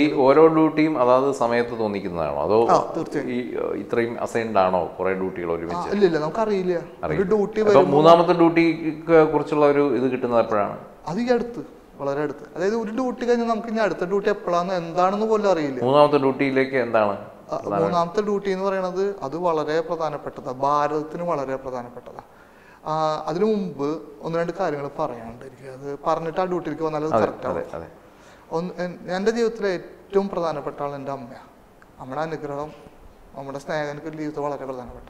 ഈ ഓരോ ഡ്യൂട്ടിയും അതാത് സമയത്ത് തോന്നിക്കുന്നതാണോ? അതോ തീർച്ചയായും. ഇത്രയും അസൈൻഡ് ആണോ കുറെ ഡ്യൂട്ടികൾ ഒരുമിച്ച്? ഇല്ല ഇല്ല നമുക്കറിയില്ല. ഡ്യൂട്ടി മൂന്നാമത്തെ ഡ്യൂട്ടിക്ക് കുറിച്ചുള്ള ഒരു ഇത് കിട്ടുന്നത് എപ്പോഴാണ്? അത് ഈ അടുത്ത്. വളരെ അടുത്ത്. അതായത് ഒരു ഡ്യൂട്ടി കഴിഞ്ഞാൽ നമുക്ക് ഇനി അടുത്ത ഡ്യൂട്ടി എപ്പോഴാണ് എന്താണെന്ന് പോലും അറിയില്ല. മൂന്നാമത്തെ ഡ്യൂട്ടിയിലേക്ക് എന്താണ്? മൂന്നാമത്തെ ഡ്യൂട്ടി എന്ന് പറയുന്നത് അത് വളരെ പ്രധാനപ്പെട്ടതാണ് ഭാരതത്തിന് വളരെ പ്രധാനപ്പെട്ടതാണ് അതിനു മുമ്പ് ഒന്ന് രണ്ട് കാര്യങ്ങൾ പറയാനുണ്ട് എനിക്ക് അത് പറഞ്ഞിട്ട് ആ ഡ്യൂട്ടിയിലേക്ക് വന്നാൽ അത് എൻ- എന്റെ ജീവിതത്തിലെ ഏറ്റവും പ്രധാനപ്പെട്ട ആൾ എന്റെ അമ്മയാണ് നമ്മുടെ അനുഗ്രഹം നമ്മുടെ സ്നേഹം എനിക്ക് ജീവിതത്തിൽ വളരെ പ്രധാനപ്പെട്ട.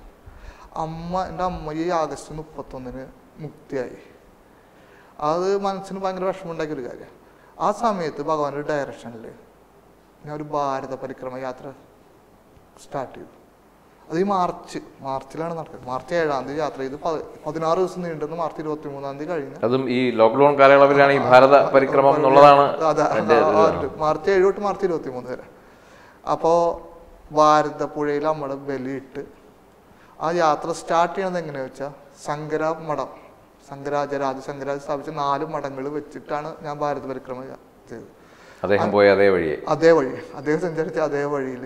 അമ്മ എന്റെ അമ്മ ഈ ആഗസ്റ്റ് മുപ്പത്തൊന്നിന് മുക്തിയായി. അത് മനസ്സിന് ഭയങ്കര വിഷമമുണ്ടാക്കിയ ഒരു കാര്യമാണ് ആ സമയത്ത് ഭഗവാന്റെ ഡയറക്ഷനിൽ ഞാൻ ഒരു ഭാരത പരിക്രമ യാത്ര സ്റ്റാർട്ട് ചെയ്തു. അത് ഈ മാർച്ച് മാർച്ചിലാണ് നടക്കുന്നത്. മാർച്ച് ഏഴാം തീയതി യാത്ര ചെയ്ത് പതി- പതിനാറ് ദിവസം നീണ്ടെന്ന് മാർച്ച് ഇരുപത്തി മൂന്നാം തീയതി കഴിഞ്ഞു. അതും ഈ ലോക്ക്ഡൌൺ കാലയളവിലാണ് ഈ ഭാരത പരിക്രമം എന്നുള്ളതാണ്. മാർച്ച് ഏഴ് തൊട്ട് മാർച്ച് ഇരുപത്തി മൂന്ന് വരെ. അപ്പോൾ ഭാരതപ്പുഴയിൽ നമ്മൾ ബലിയിട്ട് ആ യാത്ര സ്റ്റാർട്ട് ചെയ്യണത് എങ്ങനെയാ വെച്ചാൽ ശങ്കര മഠം. ശങ്കരാചാര്യ ശങ്കരാജ് സ്ഥാപിച്ച നാല് മഠങ്ങൾ വെച്ചിട്ടാണ് ഞാൻ ഭാരത പരിക്രമ ചെയ്തത്. അദ്ദേഹം പോയ അതേ വഴി അതേ വഴി. അദ്ദേഹം സഞ്ചരിച്ച അതേ വഴിയിൽ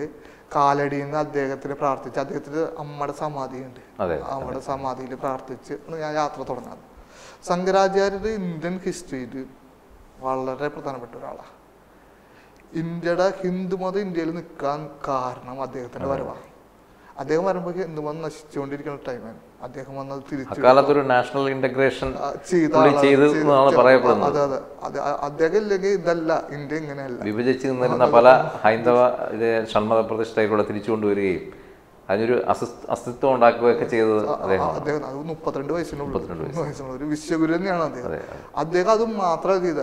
കാലടിയിൽ നിന്ന് അദ്ദേഹത്തിന് പ്രാർത്ഥിച്ച് അദ്ദേഹത്തിന് അമ്മയുടെ സമാധിയുണ്ട്. അമ്മയുടെ സമാധിയിൽ പ്രാർത്ഥിച്ച് ഞാൻ യാത്ര തുടങ്ങാറ് ശങ്കരാചാര്യർ ഇന്ത്യൻ ഹിസ്റ്ററിയിൽ വളരെ പ്രധാനപ്പെട്ട ഒരാളാണ്. ഇന്ത്യയുടെ ഹിന്ദുമതം ഇന്ത്യയിൽ നിൽക്കാൻ കാരണം അദ്ദേഹത്തിന്റെ വരവാണ്. അദ്ദേഹം വരുമ്പോൾ ഹിന്ദുമതം നശിച്ചുകൊണ്ടിരിക്കുന്ന ടൈമാണ് അദ്ദേഹം വന്നത് തിരിച്ചു നാഷണൽ ഇന്റഗ്രേഷൻ. അതെ അതെ. അത് അദ്ദേഹം ഇല്ലെങ്കിൽ ഇതല്ല ഇന്ത്യ ഇങ്ങനെയല്ല. വിഭജിച്ച് നിന്നിരുന്ന പല ഹൈന്ദവ ഷൺമത പ്രതിഷ്ഠയിലൂടെ തിരിച്ചു കൊണ്ടുവരികയും അതിനൊരു അസ്തിത്വ ഉണ്ടാക്കുകയൊക്കെ ചെയ്തത് അദ്ദേഹം അത് മുപ്പത്തിരണ്ട് വയസ്സിനുള്ളൂ. ഒരു വിശ്വഗുരു തന്നെയാണ് അദ്ദേഹം. അദ്ദേഹം അത് മാത്രമേ ചെയ്ത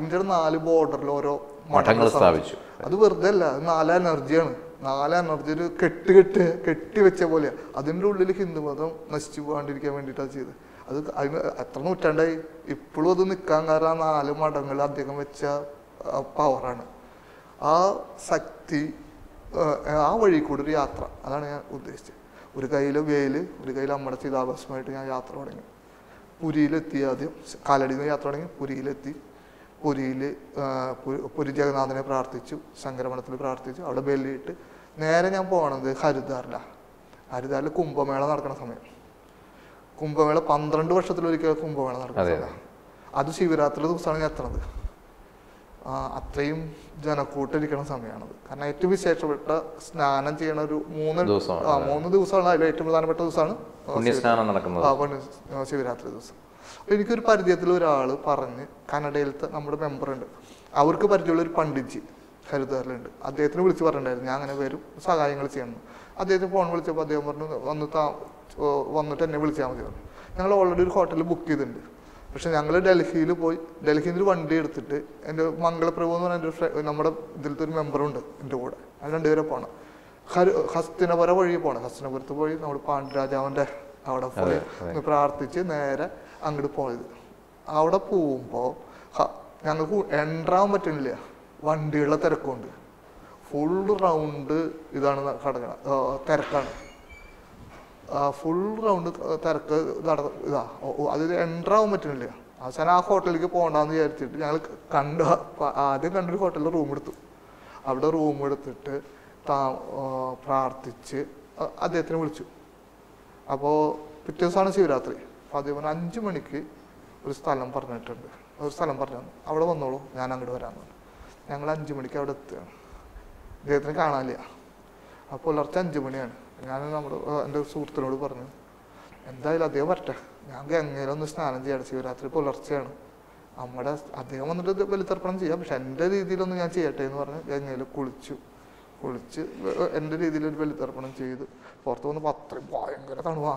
ഇന്ത്യയുടെ നാല് ബോർഡറിൽ ഓരോ മഠങ്ങൾ സ്ഥാപിച്ചു. അത് വെറുതെ അല്ല നാല് എനർജിയാണ് നാല് എനർജി ഒരു കെട്ട് കെട്ട് കെട്ടി വെച്ച പോലെയാ. അതിന്റെ ഉള്ളിൽ ഹിന്ദുമതം നശിച്ചു പോകാണ്ടിരിക്കാൻ വേണ്ടിയിട്ടാണ് ചെയ്തത് അത് അതിന് എത്ര നൂറ്റാണ്ടായി? ഇപ്പോഴും അത് നിൽക്കാൻ കാരണം ആ നാല് മഠങ്ങൾ അദ്ദേഹം വെച്ച പവറാണ് ആ ശക്തി ആ, വഴി കൂടി ഒരു യാത്ര. അതാണ് ഞാൻ ഉദ്ദേശിച്ചത്. ഒരു കയ്യിൽ വേൽ ഒരു കയ്യിൽ അമ്മയുടെ ചിതാഭസ്മമായിട്ട് ഞാൻ യാത്ര തുടങ്ങി. പുരിയിലെത്തി ആദ്യം. കാലടിയിൽ നിന്ന് യാത്ര തുടങ്ങി. പുരിയിലെത്തി. പുരിയിൽ പുരി ജഗന്നാഥനെ പ്രാർത്ഥിച്ചു. ശങ്കരമഠത്തിൽ പ്രാർത്ഥിച്ചു. അവിടെ ബലിയിട്ട് നേരെ ഞാൻ പോകണത് ഹരിദ്വാറിലാണ് ഹരിദ്വാറിൽ കുംഭമേള നടക്കുന്ന സമയം. കുംഭമേള പന്ത്രണ്ട് വർഷത്തിലൊരിക്കൽ കുംഭമേള നടക്കുന്ന അതെ, ശിവരാത്രി ദിവസമാണ് ഞാൻ എത്തണത്. അത്രയും ജനക്കൂട്ടിരിക്കുന്ന സമയമാണത്. കാരണം ഏറ്റവും വിശേഷപ്പെട്ട സ്നാനം ചെയ്യണ ഒരു മൂന്ന് ആ മൂന്ന് ദിവസമാണ് അതിൽ ഏറ്റവും പ്രധാനപ്പെട്ട ദിവസമാണ് നടക്കുന്നത്. ശിവരാത്രി ദിവസം. അപ്പൊ എനിക്കൊരു പരിചയത്തിൽ ഒരാൾ പറഞ്ഞ് കനഡയിലത്തെ നമ്മുടെ മെമ്പർ ഉണ്ട്. അവർക്ക് പരിചയമുള്ള ഒരു പണ്ഡിറ്റ്ജി ഹരിദ്വാറിലുണ്ട്. അദ്ദേഹത്തിന് വിളിച്ച് പറഞ്ഞിട്ടുണ്ടായിരുന്നു. ഞാൻ അങ്ങനെ വരും സഹായങ്ങൾ ചെയ്യണം. അദ്ദേഹത്തിന് ഫോൺ വിളിച്ചപ്പോൾ അദ്ദേഹം പറഞ്ഞു വന്ന് താ വന്നിട്ട് എന്നെ വിളിച്ചാൽ മതി പറഞ്ഞു. ഞങ്ങൾ ഓൾറെഡി ഒരു ഹോട്ടൽ ബുക്ക് ചെയ്തിട്ടുണ്ട്. പക്ഷെ ഞങ്ങൾ ഡൽഹിയിൽ പോയി. ഡൽഹിയിൽ നിന്ന് ഒരു വണ്ടി എടുത്തിട്ട് എന്റെ മംഗളപ്രഭു എന്ന് പറഞ്ഞ എന്റെ നമ്മുടെ ഇതിലത്തെ ഒരു മെമ്പറുണ്ട് എന്റെ കൂടെ. അത് രണ്ടുപേരെ പോകണം ഹരി ഹസ്തിനപുര വഴി പോകണം ഹസ്തിനപുരത്ത് പോയി നമ്മൾ പാണ്ഡ്യരാജാവിന്റെ അവിടെ പോയി ഒന്ന് പ്രാർത്ഥിച്ച് നേരെ അങ്ങോട്ട് പോയത്. അവിടെ പോകുമ്പോൾ ഞങ്ങൾക്ക് എൻട്രാൻ പറ്റുന്നില്ല വണ്ടികളുടെ തിരക്കുണ്ട്. ഫുൾ റൗണ്ട് ഇതാണ് കടക്കണ തിരക്കാണ്. ഫുൾ റൗണ്ട് തിരക്ക് നട ഇതാ അത് എന്റർ ആവാൻ പറ്റുന്നില്ല. അവസാനം ആ ഹോട്ടലിലേക്ക് പോകണ്ടെന്ന് വിചാരിച്ചിട്ട് ഞങ്ങൾ കണ്ട ആദ്യം കണ്ടൊരു ഹോട്ടലിൽ റൂം എടുത്തു. അവിടെ റൂം എടുത്തിട്ട് താ പ്രാർത്ഥിച്ച് അദ്ദേഹത്തിനെ വിളിച്ചു. അപ്പോൾ പിറ്റേ ദിവസമാണ് ശിവരാത്രി. അപ്പോൾ അദ്ദേഹം അഞ്ച് മണിക്ക് ഒരു സ്ഥലം പറഞ്ഞിട്ടുണ്ട്. ഒരു സ്ഥലം പറഞ്ഞു അവിടെ വന്നോളൂ ഞാൻ അങ്ങോട്ട് വരാമെന്ന് ഞങ്ങൾ അഞ്ച് മണിക്ക് അവിടെ എത്തുകയാണ് അദ്ദേഹത്തിന് കാണാനില്ല. അപ്പോൾ പുലർച്ചെ അഞ്ച് മണിയാണ്. ഞാൻ നമ്മുടെ എന്റെ സുഹൃത്തിനോട് പറഞ്ഞു എന്തായാലും അദ്ദേഹം വരട്ടെ. ഞാൻ ഗംഗയിലൊന്ന് സ്നാനം ചെയ്യട്ടെ ശിവരാത്രി പുലർച്ചെയാണ്. നമ്മുടെ അദ്ദേഹം വന്നിട്ട് ബലിതർപ്പണം ചെയ്യാം. പക്ഷെ എന്റെ രീതിയിലൊന്നും ഞാൻ ചെയ്യട്ടെ എന്ന് പറഞ്ഞ് ഗംഗയിൽ കുളിച്ചു. കുളിച്ച് എന്റെ രീതിയിൽ ഒരു ബലിതർപ്പണം ചെയ്ത് പുറത്ത് വന്നപ്പോൾ അത്രയും ഭയങ്കര തണുവാ.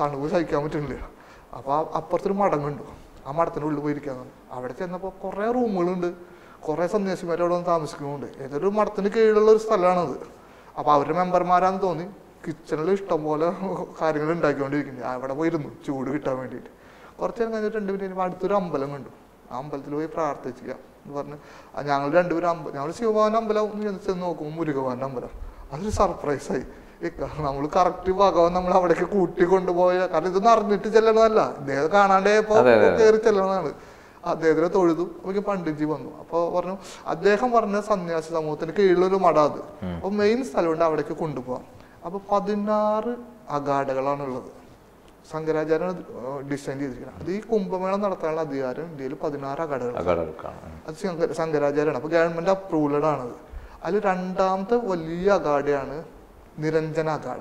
തണുവ് സഹിക്കാൻ പറ്റുന്നില്ല. അപ്പോൾ അപ്പുറത്തൊരു മടങ്ങുണ്ട് ആ മടത്തിന്റെ ഉള്ളിൽ പോയിരിക്കാൻ പറഞ്ഞു. അവിടെ ചെന്നപ്പോൾ കുറേ റൂമുകളുണ്ട്. കുറേ സന്യാസിമാർ അവിടെ വന്ന് താമസിക്കുന്നുണ്ട്. ഏതൊരു മഠത്തിന് കീഴിലുള്ള ഒരു സ്ഥലമാണത്. അപ്പോൾ അവരുടെ മെമ്പർമാരാന്ന് തോന്നി കിച്ചണിൽ ഇഷ്ടംപോലെ കാര്യങ്ങൾ ഉണ്ടാക്കിക്കൊണ്ടിരിക്കുന്നത് അവിടെ പോയിരുന്നു ചൂട് കിട്ടാൻ വേണ്ടിയിട്ട്. കുറച്ച് നേരം കഴിഞ്ഞിട്ട് രണ്ട് മിനിറ്റ് അടുത്തൊരു അമ്പലം കണ്ടു. ആ അമ്പലത്തിൽ പോയി പ്രാർത്ഥിക്കുക എന്ന് പറഞ്ഞ് ഞങ്ങൾ രണ്ടുപേരും അമ്പലം ഞങ്ങൾ ശിവഭവൻ അമ്പലം ഒന്ന് ചെന്ന് നോക്കുമ്പോൾ മുരുകഭവൻ അമ്പലം. അതൊരു സർപ്രൈസായി നമ്മൾ കറക്റ്റ് ഭഗവാൻ നമ്മൾ അവിടേക്ക് കൂട്ടി കൊണ്ടുപോയ കാരണം ഇതൊന്നും അറിഞ്ഞിട്ട് ചെല്ലണതല്ല. ഇദ്ദേഹം കാണാണ്ടേപ്പോ. കയറി ചെല്ലണതാണ്. അദ്ദേഹത്തിനെ തൊഴുതു. അപ്പൊ പണ്ഡിറ്റ്ജി വന്നു. അപ്പോൾ പറഞ്ഞു അദ്ദേഹം പറഞ്ഞ സന്യാസി സമൂഹത്തിന് കീഴിലൊരു മട അത് അപ്പോൾ മെയിൻ സ്ഥലമുണ്ട് അവിടേക്ക് കൊണ്ടുപോകാം അപ്പൊ പതിനാറ് അഗാഡകളാണുള്ളത്. ശങ്കരാചാര്യാണ് ഡിസൈൻ ചെയ്തിരിക്കുന്നത്. അത് ഈ കുംഭമേളം നടത്താനുള്ള അധികാരം ഇന്ത്യയിൽ പതിനാറ് അഗാഡകൾ അകടക്കാണ് അത് ശങ്ക- ശങ്കരാചാര്യാണ് അപ്പോൾ ഗവൺമെന്റ് അപ്രൂവ്ഡ് ആണത് അതിൽ രണ്ടാമത്തെ വലിയ അഗാഡയാണ് നിരഞ്ജന അഗാഡ.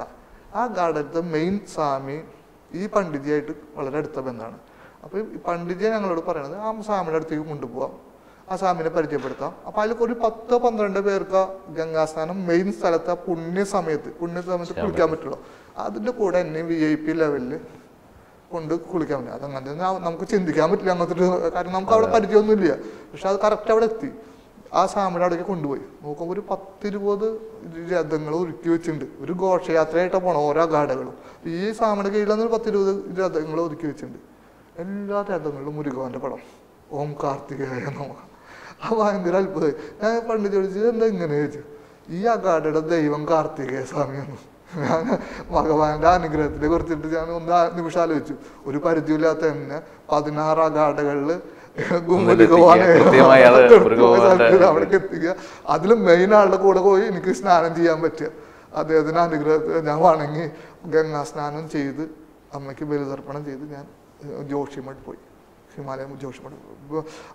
ആ അഗാഡത്തെ മെയിൻ സ്വാമി ഈ പണ്ഡിതിയായിട്ട് വളരെ അടുത്ത ബന്ധമാണ്. അപ്പോൾ ഈ പണ്ഡിതിയെ ഞങ്ങളോട് പറയണത് ആ സ്വാമിയുടെ അടുത്തേക്ക് കൊണ്ടുപോകാം ആ സ്വാമിനെ പരിചയപ്പെടുത്താം. അപ്പോൾ അതിൽ ഒരു പത്തോ പന്ത്രണ്ട് പേർക്ക് ഗംഗാസ്നാനം മെയിൻ സ്ഥലത്ത് പുണ്യ സമയത്ത് പുണ്യ സമയത്ത് കുളിക്കാൻ പറ്റുള്ളൂ. അതിന്റെ കൂടെ എന്നെ വി ഐ പി ലെവലിൽ കൊണ്ട് കുളിക്കാൻ പറ്റും. അത് അങ്ങനത്തെ ഒന്നും ആ- നമുക്ക് ചിന്തിക്കാൻ പറ്റില്ല അങ്ങനത്തെ ഒരു കാരണം നമുക്ക് അവിടെ പരിചയമൊന്നുമില്ല. പക്ഷെ അത് കറക്റ്റ് അവിടെ എത്തി. ആ സ്വാമിയുടെ അവിടേക്ക് കൊണ്ടുപോയി. നോക്കുമ്പോൾ ഒരു പത്തിരുപത് രഥങ്ങൾ ഒരുക്കി വെച്ചിട്ടുണ്ട്. ഒരു ഘോഷയാത്രയായിട്ടാണ് പോണം ഓരോ ഗാഡകളും. ഈ സ്വാമിയുടെ കീഴിൽ ഒരു പത്തിരുപത് രഥങ്ങൾ ഒരുക്കി വെച്ചിട്ടുണ്ട്. എല്ലാ രഥങ്ങളിലും മുരുകോന്റെ പടം. ഓം കാർത്തികേയ നമ. ആ ഭയങ്കര അത്ഭുതമായി. ഞാൻ പണ്ട് ചോദിച്ചത് എന്താ ഇങ്ങനെ? ചോദിച്ചു. ഈ അഗാഡയുടെ ദൈവം കാർത്തികേയ സ്വാമിയാണ്. ഞാൻ ഭഗവാന്റെ അനുഗ്രഹത്തിനെ കുറിച്ചിട്ട് ഞാൻ ഒന്ന് നിമിഷം ആലോചിച്ചു. ഒരു പരിധിയില്ലാത്ത തന്നെ പതിനാറ് അഗാഡകളിൽ അത് അവിടേക്ക് എത്തിക്കുക. അതിൽ മെയിൻ ആളുടെ കൂടെ പോയി എനിക്ക് സ്നാനം ചെയ്യാൻ പറ്റുക. അദ്ദേഹത്തിന് അനുഗ്രഹത്തിൽ ഞാൻ വണങ്ങി ഗംഗാ സ്നാനം ചെയ്ത് അമ്മയ്ക്ക് ബലിതർപ്പണം ചെയ്ത് ഞാൻ ജോഷിമഠ് പോയി. ഹിമാലയം ജോഷിമഠ്.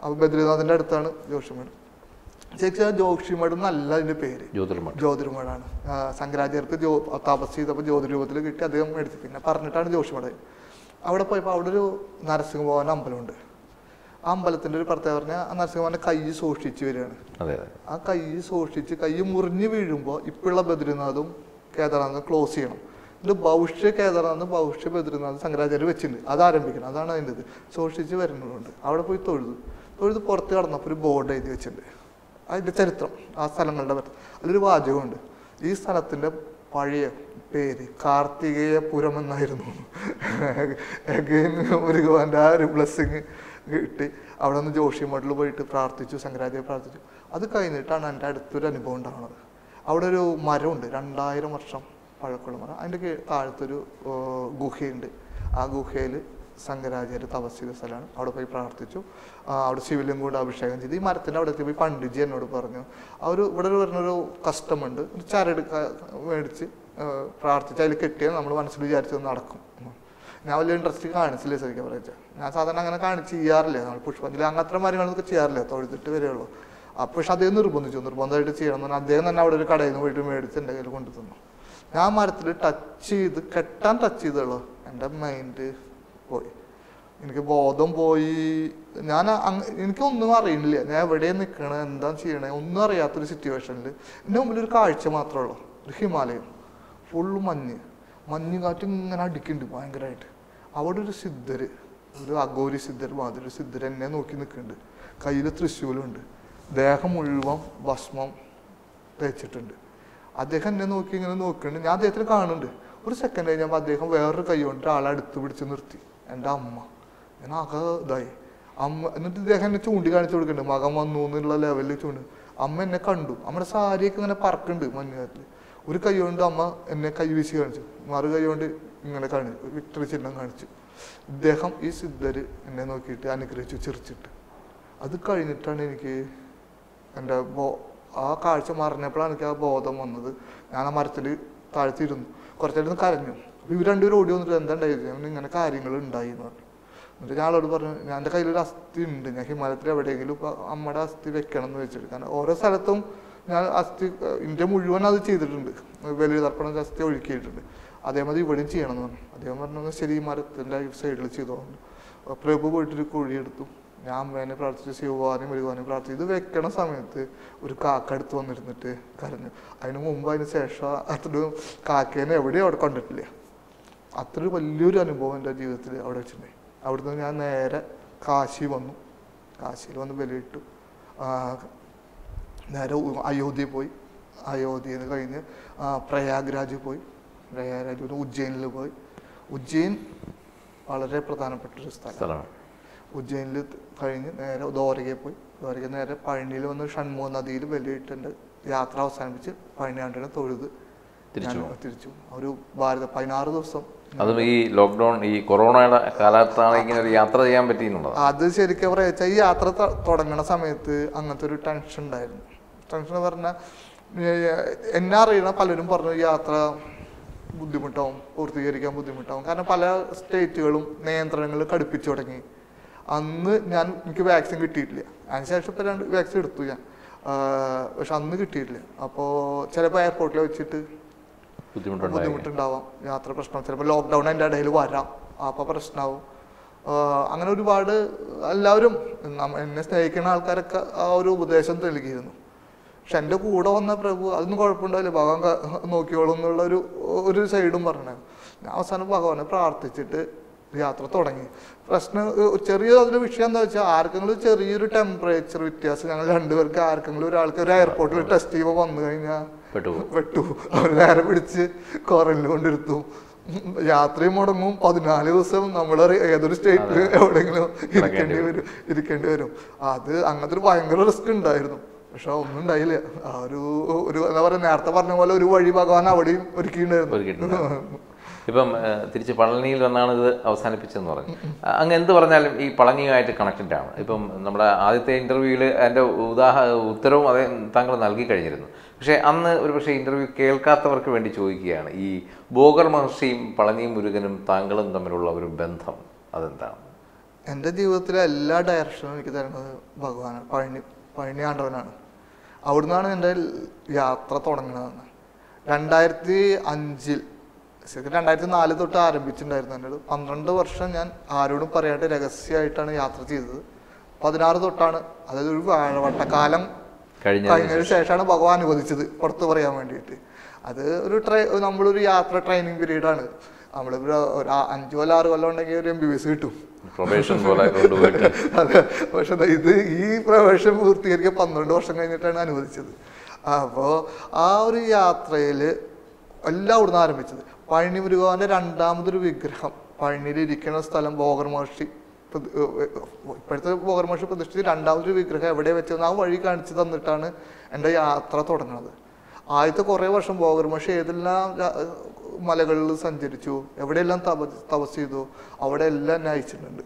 അപ്പോൾ ബദ്രിനാഥിന്റെ അടുത്താണ് ജോഷിമഠ്. ശരിക്കും ജോഷിമഠ് എന്നല്ല അതിന്റെ പേര്. ജ്യോതിർമഠം. ജ്യോതിർമഠാണ്. ശങ്കരാചാര്യർക്ക് ജോ തപസ് ചെയ്തപ്പോൾ ജ്യോതിരൂപത്തിൽ കിട്ടി അദ്ദേഹം എടുത്തു. പിന്നെ പറഞ്ഞിട്ടാണ് ജോഷിമഠ. അവിടെ പോയപ്പോൾ അവിടെ ഒരു നരസിംഹഭവൻ അമ്പലമുണ്ട്. ആ അമ്പലത്തിന്റെ ഒരു പ്രത്യേകത പറഞ്ഞാൽ ആ നരസിംഹഭവന്റെ കൈ സൂക്ഷിച്ച് വരികയാണ്. ആ കൈ സൂക്ഷിച്ച് കൈ മുറിഞ്ഞ് വീഴുമ്പോൾ ഇപ്പോഴുള്ള ബദ്രീനാഥും കേദാർനാഥും ക്ലോസ് ചെയ്യണം. ഇത് ഭൗഷ്യ കേദറാന്ന് ഭൗഷ്യ ബദ്രനാഥ് ശങ്കരാചാര്യ വെച്ചിട്ടുണ്ട്. അത് ആരംഭിക്കണം. അതാണ് അതിന്റെ ഇത്. സൂക്ഷിച്ച് വരുന്നതുകൊണ്ട്. അവിടെ പോയി തൊഴുതു. തൊഴുത് പുറത്ത് കടന്നപ്പോൾ ഒരു ബോർഡ് എഴുതി വെച്ചിട്ടുണ്ട്. അതിന്റെ ചരിത്രം ആ സ്ഥലങ്ങളുടെ അതിലൊരു വാചകമുണ്ട്. ഈ സ്ഥലത്തിന്റെ പഴയ പേര് കാർത്തികേയപുരം എന്നായിരുന്നു. അഗൈൻ മുരുകുവാന്റെ ആ ഒരു ബ്ലെസ്സിങ് കിട്ടി. അവിടെ നിന്ന് ജോഷി പോയിട്ട് പ്രാർത്ഥിച്ചു ശങ്കരാചാര്യ പ്രാർത്ഥിച്ചു. അത് കഴിഞ്ഞിട്ടാണ് എന്റെ അടുത്തൊരു അനുഭവം ഉണ്ടാകുന്നത് അവിടെ ഒരു മരമുണ്ട്. രണ്ടായിരം വർഷം പഴക്കമുള്ള മരം. അതിന്റെ താഴത്തൊരു ഗുഹയുണ്ട്. ആ ഗുഹയിൽ ശങ്കരാചാര്യ തപസ് സ്ഥലമാണ്. അവിടെ പോയി പ്രാർത്ഥിച്ചു. അവിടെ ശിവലിംഗം കൊണ്ട് അഭിഷേകം ചെയ്തു. ഈ മരത്തിന്റെ അവിടെ പോയി പണ്ഡിജി എന്നോട് പറഞ്ഞു ആ ഒരു ഇവിടെ വരുന്നൊരു കസ്റ്റമുണ്ട്. ഒരു ചരട് ക- മേടിച്ച് പ്രാർത്ഥിച്ച് അതിൽ കെട്ടിയാൽ നമ്മൾ മനസ്സിൽ വിചാരിച്ചത് നടക്കും. ഞാൻ വലിയ ഇൻട്രസ്റ്റ് കാണിച്ചില്ല ശരിക്കും പറയാ ഞാൻ സാധാരണ അങ്ങനെ കാണിച്ച് ചെയ്യാറില്ല. നമ്മൾ പുഷ്പത്തിൽ അങ്ങനത്തെ കാര്യങ്ങളൊക്കെ ചെയ്യാറില്ല. തൊഴുതിട്ട് വരെയുള്ളൂ അപ്പോൾ പക്ഷെ അദ്ദേഹം നിർബന്ധിച്ചു. നിർബന്ധമായിട്ട് ചെയ്യണം എന്ന് പറഞ്ഞാൽ അദ്ദേഹം തന്നെ അവിടെ ഒരു കടയിൽ നിന്ന് പോയിട്ട് മേടിച്ച് എന്റെ കയ്യിൽ കൊണ്ടു തന്നു ഞാൻ മരത്തിൽ ടച്ച് ചെയ്ത് കെട്ടാൻ ടച്ച് ചെയ്തുള്ളൂ എന്റെ മൈൻഡ് പോയി. എനിക്ക് ബോധം പോയി. ഞാൻ എനിക്ക് എനിക്കൊന്നും അറിയണില്ല. ഞാൻ എവിടെ നിൽക്കണേ എന്താ ചെയ്യണേ? ഒന്നും അറിയാത്തൊരു സിറ്റുവേഷനിൽ എന്റെ മുമ്പിൽ ഒരു കാഴ്ച മാത്രമേ ഉള്ളൂ. ഒരു ഹിമാലയം. ഫുള്ള് മഞ്ഞ്. മഞ്ഞ് കാറ്റ് ഇങ്ങനെ അടിക്കുന്നുണ്ട് ഭയങ്കരമായിട്ട് അവിടെ ഒരു സിദ്ധര്. ഒരു അഗോരി സിദ്ധർ മാതിരി സിദ്ധർ എന്നെ നോക്കി നിൽക്കുന്നുണ്ട് കയ്യിൽ തൃശ്ശൂലുണ്ട്. ദേഹം മുഴുവൻ ഭസ്മം തേച്ചിട്ടുണ്ട്. അദ്ദേഹം എന്നെ നോക്കി ഇങ്ങനെ നോക്കുന്നുണ്ട്. ഞാൻ അദ്ദേഹത്തിന് കാണുന്നുണ്ട്. ഒരു സെക്കൻഡ് കഴിഞ്ഞപ്പോൾ അദ്ദേഹം വേറൊരു കൈ കൊണ്ട് ആളെ അടുത്ത് പിടിച്ച് നിർത്തി. എന്റെ അമ്മ. ഞാൻ ആകെ ഇതായി. അമ്മ എന്നിട്ട് ഇദ്ദേഹം എന്നെ ചൂണ്ടിക്കാണിച്ച് കൊടുക്കുന്നുണ്ട്. മകൻ വന്നു എന്നുള്ള ലെവലിൽ ചൂണ്ടി. അമ്മ എന്നെ കണ്ടു. അമ്മയുടെ സാരിയൊക്കെ ഇങ്ങനെ പറക്കുന്നുണ്ട് മഞ്ഞുകാറ്റിൽ ഒരു കൈ കൊണ്ട് അമ്മ എന്നെ കൈ വീശി കാണിച്ചു. മറു കൈ കൊണ്ട് ഇങ്ങനെ കാണിച്ചു. വിക്ടറി ചിഹ്നം കാണിച്ചു. ഇദ്ദേഹം ഈ സിദ്ധർ എന്നെ നോക്കിയിട്ട് അനുഗ്രഹിച്ചു ചിരിച്ചിട്ട്. അത് കഴിഞ്ഞിട്ടാണ് എനിക്ക് എന്റെ ആ കാഴ്ച മറിഞ്ഞപ്പോഴാണ് എനിക്ക് ആ ബോധം വന്നത്. ഞാൻ ആ മരത്തിൽ താഴ്ത്തിയിരുന്നു. കുറച്ചേരം കരഞ്ഞു. അപ്പോൾ ഇവർ രണ്ടുപേരും ഓടി വന്നിട്ട് എന്താ ഉണ്ടായിരുന്നു ഇങ്ങനെ കാര്യങ്ങൾ ഉണ്ടായി എന്ന് പറഞ്ഞു. എന്നിട്ട് ഞാൻ അവളോട് പറഞ്ഞു ഞാൻ എന്റെ കയ്യിലൊരു അസ്ഥി ഉണ്ട്. ഞാൻ ഹിമാലയത്തിൽ എവിടെയെങ്കിലും ഇപ്പോൾ അമ്മയുടെ അസ്ഥി വെക്കണം എന്ന് വെച്ചിട്ട്. കാരണം ഓരോ സ്ഥലത്തും ഞാൻ അസ്ഥി ഇന്ത്യ മുഴുവൻ അത് ചെയ്തിട്ടുണ്ട്. വലിയ തർപ്പണം അസ്ഥി ഒഴുക്കിയിട്ടുണ്ട്. അതേമാതിരി ഇവിടെയും ചെയ്യണം എന്ന് പറഞ്ഞു. അദ്ദേഹം പറഞ്ഞു ശരി ഈ മരത്തിന്റെ സൈഡിൽ ചെയ്തോ പറഞ്ഞു പ്രഭു പോയിട്ടൊരു കുഴിയെടുത്തു. ഞാൻ അമ്മേനെ പ്രാർത്ഥിച്ച് ശിവാനും മുരുകാനും പ്രാർത്ഥിച്ച്. ഇത് വെക്കണ സമയത്ത് ഒരു കാക്ക അടുത്ത് വന്നിരുന്നിട്ട് കരഞ്ഞു. അതിന് മുമ്പ് അതിന് ശേഷം അത്ര കാക്കേനെ എവിടെയും അവിടെ കണ്ടിട്ടില്ല. അത്ര വലിയൊരു അനുഭവം എന്റെ ജീവിതത്തിൽ അവിടെ വെച്ചിട്ടുണ്ടായി അവിടുന്ന് ഞാൻ നേരെ കാശി വന്നു. കാശിയിൽ വന്ന് ബലിയിട്ടു നേരെ അയോധ്യ പോയി. അയോധ്യയിൽ കഴിഞ്ഞ് പ്രയാഗ്രാജ് പോയി. പ്രയാഗ്രാജ് ഉജ്ജയിനിൽ പോയി. ഉജ്ജയിൻ വളരെ പ്രധാനപ്പെട്ട ഒരു സ്ഥലം സ്ഥലമാണ്. ഉജ്ജയിനിൽ കഴിഞ്ഞ് നേരെ ദ്വാരകയിൽ പോയി. ദ്വാരക നേരെ പഴനിയിൽ വന്ന് ഷൺമുഖ നദിയിൽ ബലിയിട്ട് യാത്ര അവസാനിപ്പിച്ച് പഴനിയാണ്ടിനെ തൊഴുത് തിരിച്ചു ഒരു ഭാരത പതിനാറ് ദിവസം അതും ഈ ലോക്ക്ഡൗൺ ഈ കൊറോണയുടെ കാലത്താണ് ഇങ്ങനെ ഒരു യാത്ര ചെയ്യാൻ പറ്റിയെന്നുള്ളത് അത് ശരിക്കും പറയുക ഈ യാത്ര തുടങ്ങണ സമയത്ത് അങ്ങനത്തെ ഒരു ടെൻഷൻ ഉണ്ടായിരുന്നു. ടെൻഷൻ എന്ന് പറഞ്ഞാൽ എന്നെ അറിയണ പലരും പറഞ്ഞു യാത്ര ബുദ്ധിമുട്ടാവും പൂർത്തീകരിക്കാൻ ബുദ്ധിമുട്ടാവും. കാരണം പല സ്റ്റേറ്റുകളും നിയന്ത്രണങ്ങൾ കടുപ്പിച്ചു തുടങ്ങി. അന്ന് ഞാൻ എനിക്ക് വാക്സിൻ കിട്ടിയിട്ടില്ല. അതിനുശേഷം ഇപ്പം രണ്ട് വാക്സിൻ എടുത്തു ഞാൻ. പക്ഷെ അന്ന് കിട്ടിയിട്ടില്ല. അപ്പോൾ ചിലപ്പോൾ എയർപോർട്ടിൽ വെച്ചിട്ട് ബുദ്ധിമുട്ടുണ്ടാവാം. യാത്ര പ്രശ്നം ചിലപ്പോൾ ലോക്ക്ഡൗൺ അതിന്റെ ഇടയിൽ വരാം. അപ്പോൾ പ്രശ്നമാവും അങ്ങനെ ഒരുപാട് എല്ലാവരും എന്നെ സ്നേഹിക്കുന്ന ആൾക്കാരൊക്കെ ആ ഒരു ഉപദേശം നൽകിയിരുന്നു. പക്ഷെ എന്റെ കൂടെ വന്ന പ്രഭു അതൊന്നും കുഴപ്പമുണ്ടാവില്ല. ഭഗവാൻ നോക്കിയോളൂ നോക്കിയോളും എന്നുള്ള ഒരു ഒരു സൈഡും പറഞ്ഞു ഞാൻ അവസാനം ഭഗവാനെ പ്രാർത്ഥിച്ചിട്ട് യാത്ര തുടങ്ങി. പ്രശ്നം ചെറിയ അതിൽ വിഷയം എന്താ വെച്ചാൽ ആർക്കെങ്കിലും ചെറിയൊരു ടെമ്പറേച്ചർ വ്യത്യാസം ഞങ്ങൾ രണ്ടുപേർക്ക് ആർക്കെങ്കിലും ഒരാൾക്ക് ഒരു എയർപോർട്ടിൽ ടെസ്റ്റ് ചെയ്യുമ്പോൾ വന്നു കഴിഞ്ഞാൽ പെട്ടു. വെട്ടു അവർ നേരെ പിടിച്ച് ക്വാറന്റൈൻ കൊണ്ടിരുത്തും. യാത്രയും മുടങ്ങും. പതിനാല് ദിവസം നമ്മൾ ഏതൊരു സ്റ്റേറ്റിൽ എവിടെയെങ്കിലും ഇരിക്കേണ്ടി വരും ഇരിക്കേണ്ടി വരും. അത് അങ്ങനത്തെ ഒരു ഭയങ്കര റിസ്ക് ഉണ്ടായിരുന്നു. പക്ഷെ ഒന്നും ഉണ്ടായില്ല. ആ ഒരു ഒരു എന്താ പറയുക നേരത്തെ പറഞ്ഞ പോലെ ഒരു വഴി ഭഗവാൻ അവിടെയും ഒരുക്കിയിട്ടുണ്ടായിരുന്നു. ഇപ്പം തിരിച്ച് പളനിയിൽ വന്നാണ് ഇത് അവസാനിപ്പിച്ചതെന്ന് പറഞ്ഞു. അങ്ങ് എന്ത് പറഞ്ഞാലും ഈ പളനിയുമായിട്ട് കണക്റ്റഡ് ആണ്. ഇപ്പം നമ്മുടെ ആദ്യത്തെ ഇന്റർവ്യൂവിൽ എന്റെ ഉദാഹ ഉത്തരവും അതേ താങ്കൾ നൽകി കഴിഞ്ഞിരുന്നു. പക്ഷേ അന്ന് ഒരു പക്ഷേ ഇന്റർവ്യൂ കേൾക്കാത്തവർക്ക് വേണ്ടി ചോദിക്കുകയാണ് ഈ ബോഗർ മഹർഷിയും പളനിയും മുരുകനും താങ്കളും തമ്മിലുള്ള ഒരു ബന്ധം അതെന്താണ്? എന്റെ ജീവിതത്തിലെ എല്ലാ ഡയറക്ഷനും എനിക്ക് തരുന്നത് ഭഗവാനാണ്. പഴനി പഴനി ആണ്ടവനാണ് അവിടുന്നാണ് എന്റെ യാത്ര തുടങ്ങുന്നതെന്ന്. രണ്ടായിരത്തി അഞ്ചിൽ ശരിക്കും രണ്ടായിരത്തി നാല് തൊട്ട് ആരംഭിച്ചിട്ടുണ്ടായിരുന്നു എന്നോട്. പന്ത്രണ്ട് വർഷം ഞാൻ ആരോടും പറയാണ്ട് രഹസ്യമായിട്ടാണ് യാത്ര ചെയ്തത്. പതിനാറ് തൊട്ടാണ് അതായത് ഒരു വാഴവട്ടക്കാലം കഴിഞ്ഞ കഴിഞ്ഞതിന് ശേഷമാണ് ഭഗവാൻ അനുവദിച്ചത് പുറത്ത് പറയാൻ വേണ്ടിയിട്ട്. അത് ഒരു ട്രൈ നമ്മളൊരു യാത്ര ട്രെയിനിങ് പീരീഡാണ് ആണ്. ഒരു അഞ്ചു കൊല്ലം ആറ് കൊല്ലം ഉണ്ടെങ്കിൽ ഒരു എം ബി ബി എസ് കിട്ടും. പ്രൊബേഷൻ പോലെ അതെ. പക്ഷെ ഇത് ഈ പ്രവേശനം പൂർത്തീകരിക്കാൻ പന്ത്രണ്ട് വർഷം കഴിഞ്ഞിട്ടാണ് അനുവദിച്ചത്. അപ്പോൾ ആ ഒരു യാത്രയിൽ എല്ലാം അവിടുന്ന് ആരംഭിച്ചത്. പഴനി മുരുകാവിന്റെ രണ്ടാമതൊരു വിഗ്രഹം. പഴനിയിൽ ഇരിക്കുന്ന സ്ഥലം ബോഗർ മഹർഷി ഇപ്പോഴത്തെ ബോഗർ മഹർഷി പ്രതിഷ്ഠിച്ച് രണ്ടാമതൊരു വിഗ്രഹം എവിടെ വെച്ചെന്ന് ആ വഴി കാണിച്ചു തന്നിട്ടാണ് എന്റെ യാത്ര തുടങ്ങുന്നത് ആദ്യത്തെ കുറേ വർഷം ബോഗർ മഹർഷി ഏതെല്ലാം മലകളിൽ സഞ്ചരിച്ചു എവിടെയെല്ലാം തപ തപസ് ചെയ്തു അവിടെ എല്ലാം എന്നെ അയച്ചിട്ടുണ്ട്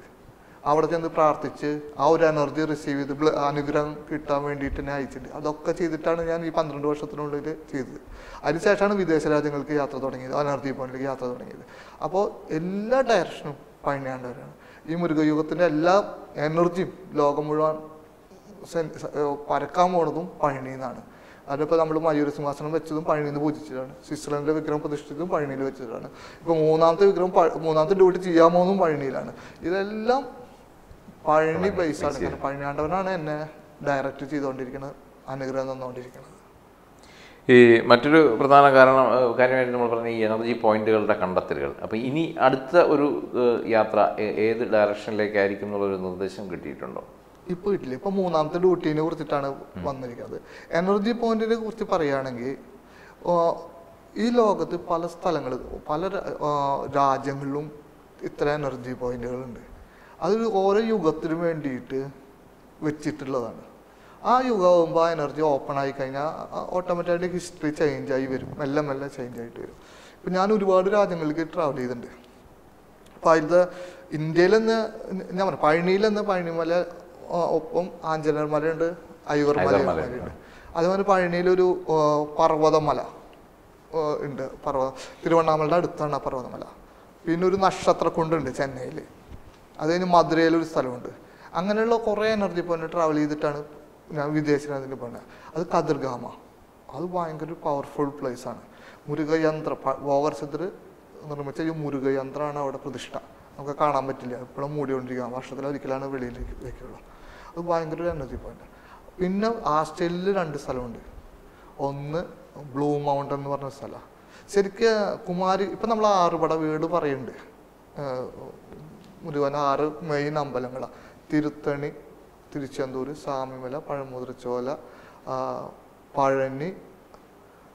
അവിടെ ചെന്ന് പ്രാർത്ഥിച്ച് ആ ഒരു എനർജി റിസീവ് ചെയ്ത് അനുഗ്രഹം കിട്ടാൻ വേണ്ടിയിട്ട് തന്നെ അയച്ചിട്ടുണ്ട് അതൊക്കെ ചെയ്തിട്ടാണ് ഞാൻ ഈ പന്ത്രണ്ട് വർഷത്തിനുള്ളിൽ ചെയ്തത്. അതിനുശേഷമാണ് വിദേശ രാജ്യങ്ങൾക്ക് യാത്ര തുടങ്ങിയത്. എനർജി പോയിന്റിലേക്ക് യാത്ര തുടങ്ങിയത്. അപ്പോൾ എല്ലാ ഡയറക്ഷനും പഴനിയാണ്ടവരാണ് ഈ മുരുകയുഗത്തിന്റെ എല്ലാ എനർജിയും ലോകം മുഴുവൻ പരക്കാൻ പോണതും പഴനിയിൽ നിന്നാണ് അതിപ്പോൾ നമ്മൾ മയൂര സിംഹാസനം വെച്ചതും പഴനിയിൽ നിന്ന് പൂജിച്ചതാണ്. സ്വിറ്റ്സർലൻഡിലെ വിഗ്രഹം പ്രതിഷ്ഠിച്ചതും പഴനിയിൽ വെച്ചതാണ്. ഇപ്പോൾ മൂന്നാമത്തെ വിഗ്രഹം മൂന്നാമത്തെ ഡ്യൂട്ടി ചെയ്യാമോന്നും പഴനിയിലാണ്. ഇതെല്ലാം പഴനി ബേസ് ആണ് കാരണം പഴനിയാണ്ടവനാണ് എന്നെ ഡയറക്റ്റ് ചെയ്തുകൊണ്ടിരിക്കുന്നത്. അനുഗ്രഹം തന്നുകൊണ്ടിരിക്കുന്നത്. ഈ മറ്റൊരു പ്രധാന കാരണം കാര്യമായിട്ട് നമ്മൾ പറഞ്ഞ ഈ എനർജി പോയിന്റുകളുടെ കണ്ടെത്തലുകൾ. അപ്പോൾ ഇനി അടുത്ത ഒരു യാത്ര ഏത് ഡയറക്ഷനിലേക്കായിരിക്കും എന്നുള്ളൊരു നിർദ്ദേശം കിട്ടിയിട്ടുണ്ടോ? ഇപ്പോൾ ഇല്ല. ഇപ്പൊ മൂന്നാമത്തെ ഡ്യൂട്ടീനെ കുറിച്ചിട്ടാണ് വന്നിരിക്കുന്നത്. എനർജി പോയിന്റിനെ കുറിച്ച് പറയുകയാണെങ്കിൽ ഈ ലോകത്ത് പല സ്ഥലങ്ങൾ പല രാജ്യങ്ങളിലും ഇത്ര എനർജി പോയിന്റുകളുണ്ട് അതൊരു ഓരോ യുഗത്തിനു വേണ്ടിയിട്ട് വെച്ചിട്ടുള്ളതാണ്. ആ യുഗമാകുമ്പോൾ ആ എനർജി ഓപ്പൺ ആയി കഴിഞ്ഞാൽ ഓട്ടോമാറ്റിക്കലി ഹിസ്റ്ററി ചേഞ്ച് ആയി വരും. മെല്ലെ മെല്ലെ ചേഞ്ച് ആയിട്ട് വരും. ഇപ്പം ഞാൻ ഒരുപാട് രാജ്യങ്ങളിലേക്ക് ട്രാവൽ ചെയ്തിട്ടുണ്ട്. അപ്പോൾ അതിലത്തെ ഇന്ത്യയിലെന്ന് ഞാൻ പറഞ്ഞു പഴനിയിലെന്ന് പഴനിമല ഒപ്പം ആഞ്ചനർമലയുണ്ട് ഉണ്ട് അതുപോലെ പഴനിയിലൊരു പർവതമല ഉണ്ട്. പർവത തിരുവണ്ണാമലയുടെ അടുത്താണ് ആ പർവതമല. പിന്നെ ഒരു നക്ഷത്രക്കുണ്ടുണ്ട് ചെന്നൈയിൽ. അത് കഴിഞ്ഞ് മധുരയിൽ ഒരു സ്ഥലമുണ്ട്. അങ്ങനെയുള്ള കുറേ എനർജി പോയിന്റ് ട്രാവൽ ചെയ്തിട്ടാണ് ഞാൻ വിദേശ രാജ്യത്തിൽ പോകുന്നത് അത് കതിർഗാമ. അത് ഭയങ്കര പവർഫുൾ പ്ലേസ് ആണ്. മുരുകയന്ത്ര ഭോഗർഷത്തിൽ നിർമ്മിച്ച ഈ മുരുകയന്ത്രമാണ് അവിടെ പ്രതിഷ്ഠ. നമുക്ക് കാണാൻ പറ്റില്ല. ഇപ്പോഴും മൂടിക്കൊണ്ടിരിക്കുക വർഷത്തിൽ ഒരിക്കലാണ് വെളിയിലേക്ക് വെക്കുള്ളൂ. അത് ഭയങ്കര ഒരു എനർജി പോയിന്റ് പിന്നെ ആസ്ട്രേലിയയിൽ രണ്ട് സ്ഥലമുണ്ട്. ഒന്ന് ബ്ലൂ മൗണ്ടൻ എന്ന് പറഞ്ഞ സ്ഥലമാണ് ശരിക്ക് കുമാരി ഇപ്പം നമ്മൾ ആറുപട വീട് പറയുന്നുണ്ട് മുരുകൻ ആറ് മെയിൻ അമ്പലങ്ങളാണ് തിരുത്തണി തിരുച്ചെന്തൂർ സ്വാമിമല പഴമുതിർച്ചോല പഴനി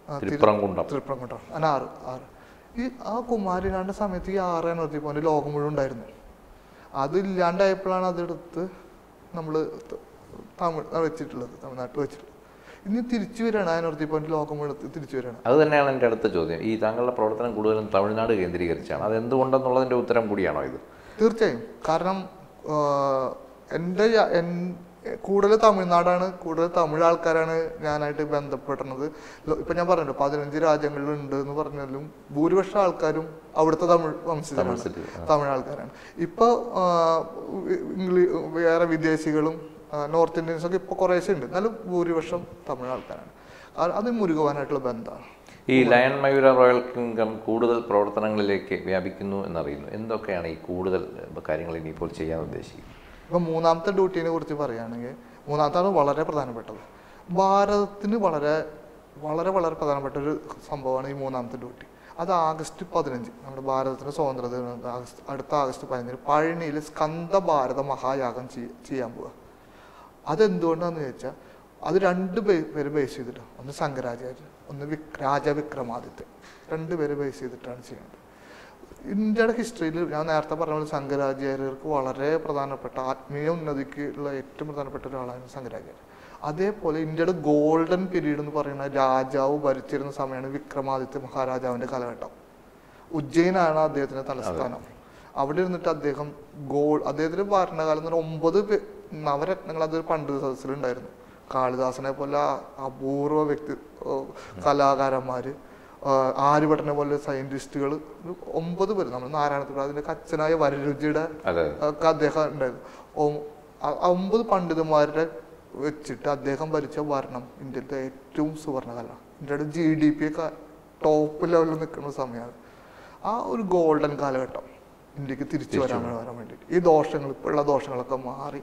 ആ, തിരു- അങ്ങനെ ആറ് ആറ്. ഈ ആ കുമാരിനാണ്ട് സമയത്ത് ഈ ആറ് എനർജി പോയിന്റ് ലോകം മുഴുവൻ ഉണ്ടായിരുന്നു. അതില്ലാണ്ടായപ്പോഴാണ് അതെടുത്ത് നമ്മൾ തമിഴ് വെച്ചിട്ടുള്ളത് തമിഴ്നാട്ടിൽ വെച്ചിട്ടുള്ളത്. ഇനി തിരിച്ചു വരികയാണ് ആ എനർജി പോയിന്റ് ലോകം മുഴുവൻ തിരിച്ചു വരികയാണ്. അത് തന്നെയാണ് എന്റെ അടുത്ത ചോദ്യം. ഈ താങ്കളുടെ പ്രവർത്തനം കൂടുതലും തമിഴ്നാട് കേന്ദ്രീകരിച്ചാണ്. അത് എന്തുകൊണ്ടെന്നുള്ളതിന്റെ ഉത്തരം കൂടിയാണോ ഇത്? തീർച്ചയായും. കാരണം എന്റെ കൂടുതൽ തമിഴ്നാടാണ് കൂടുതൽ തമിഴ് ആൾക്കാരാണ് ഞാനായിട്ട് ബന്ധപ്പെടുന്നത്. ഇപ്പം ഞാൻ പറഞ്ഞല്ലോ പതിനഞ്ച് രാജ്യങ്ങളിലുണ്ട് എന്ന് പറഞ്ഞാലും ഭൂരിപക്ഷം ആൾക്കാരും അവിടുത്തെ തമിഴ് വംശജരാണ്. തമിഴ് ആൾക്കാരാണ്. ഇപ്പോൾ ഇംഗ്ലീഷ് വേറെ വിദേശികളും നോർത്ത് ഇന്ത്യൻസൊക്കെ ഇപ്പോൾ ഇപ്പൊ കുറേശ്ശെ ഉണ്ട്. എന്നാലും ഭൂരിപക്ഷം തമിഴ് ആൾക്കാരാണ്. അത് മുരുകുവാനായിട്ടുള്ള ബന്ധമാണ്. ഈ ലയൺ മയൂര റോയൽ കിങ്ഡം കൂടുതൽ പ്രവർത്തനങ്ങളിലേക്ക് വ്യാപിക്കുന്നു എന്നറിയുന്നു. എന്തൊക്കെയാണ് ഈ കൂടുതൽ കാര്യങ്ങൾ ഇനിയിപ്പോൾ ചെയ്യാൻ ഉദ്ദേശിക്കുന്നത്? ഇപ്പൊ മൂന്നാമത്തെ ഡ്യൂട്ടിനെ കുറിച്ച് പറയുകയാണെങ്കിൽ മൂന്നാമത്താണ് വളരെ പ്രധാനപ്പെട്ടത്. ഭാരതത്തിന് വളരെ വളരെ വളരെ പ്രധാനപ്പെട്ട ഒരു സംഭവമാണ് ഈ മൂന്നാമത്തെ ഡ്യൂട്ടി. അത് ആഗസ്റ്റ് പതിനഞ്ച് നമ്മുടെ ഭാരതത്തിന്റെ സ്വാതന്ത്ര്യ ആഗസ്റ്റ് അടുത്ത ആഗസ്റ്റ് പതിനഞ്ചിന് പഴനിയിൽ സ്കന്ദ ഭാരത മഹായാഗം ചെയ്യ- ചെയ്യാൻ പോവുക അതെന്തുകൊണ്ടാണെന്ന് ചോദിച്ചാൽ അത് രണ്ട് പേര് ബേസ് ചെയ്തിട്ടാണ് ഒന്ന് ശങ്കരാചാര്യ. ഒന്ന് വിക് രാജവിക്രമാദിത്യൻ രണ്ട് പേര് ബേസ് ചെയ്തിട്ടാണ് ചെയ്യുന്നത് ഇന്ത്യയുടെ ഹിസ്റ്ററിയിൽ ഞാൻ നേരത്തെ പറഞ്ഞ പോലെ ശങ്കരാചാര്യർക്ക് വളരെ പ്രധാനപ്പെട്ട ആത്മീയ ഉന്നതിക്ക് ഉള്ള ഏറ്റവും പ്രധാനപ്പെട്ട ഒരാളാണ് ശങ്കരാചാര്യർ അതേപോലെ ഇന്ത്യയുടെ ഗോൾഡൻ പീരീഡ് എന്ന് പറയുന്ന രാജാവ് ഭരിച്ചിരുന്ന സമയമാണ് വിക്രമാദിത്യ മഹാരാജാവിന്റെ കാലഘട്ടം. ഉജ്ജയിനാണ് അദ്ദേഹത്തിന്റെ തലസ്ഥാനം. അവിടെ ഇരുന്നിട്ട് അദ്ദേഹം ഗോൾ അദ്ദേഹത്തിന്റെ ഭരണകാലം എന്ന് പറഞ്ഞാൽ ഒമ്പത് നവരത്നങ്ങൾ അതൊരു പണ്ട് സദസ്സിലുണ്ടായിരുന്നു. കാളിദാസനെ പോലെ അപൂർവ വ്യക്തി കലാകാരന്മാർ കലാകാരന്മാര് ആര്യഭട്ടനെ പോലെ സയന്റിസ്റ്റുകൾ ഒമ്പത് പേര് നമ്മൾ നാരായണത്തിൽ അതിന്റെ അച്ഛനായ വരരുചിയുടെ അദ്ദേഹം ഉണ്ടായിരുന്നു. ഒമ്പത് പണ്ഡിതന്മാരുടെ വെച്ചിട്ട് അദ്ദേഹം ഭരിച്ച ഭരണം ഇന്ത്യയിലത്തെ ഏറ്റവും സുവർണകല. ഇന്ത്യയുടെ ജി ഡി പി ഒക്കെ ടോപ്പ് ലെവലിൽ നിൽക്കുന്ന സമയമാണ്. ആ ഒരു ഗോൾഡൻ കാലഘട്ടം ഇന്ത്യയ്ക്ക് തിരിച്ചു വരാൻ വരാൻ വേണ്ടിയിട്ട്. ഈ ദോഷങ്ങൾ ഇപ്പോഴുള്ള ദോഷങ്ങളൊക്കെ മാറി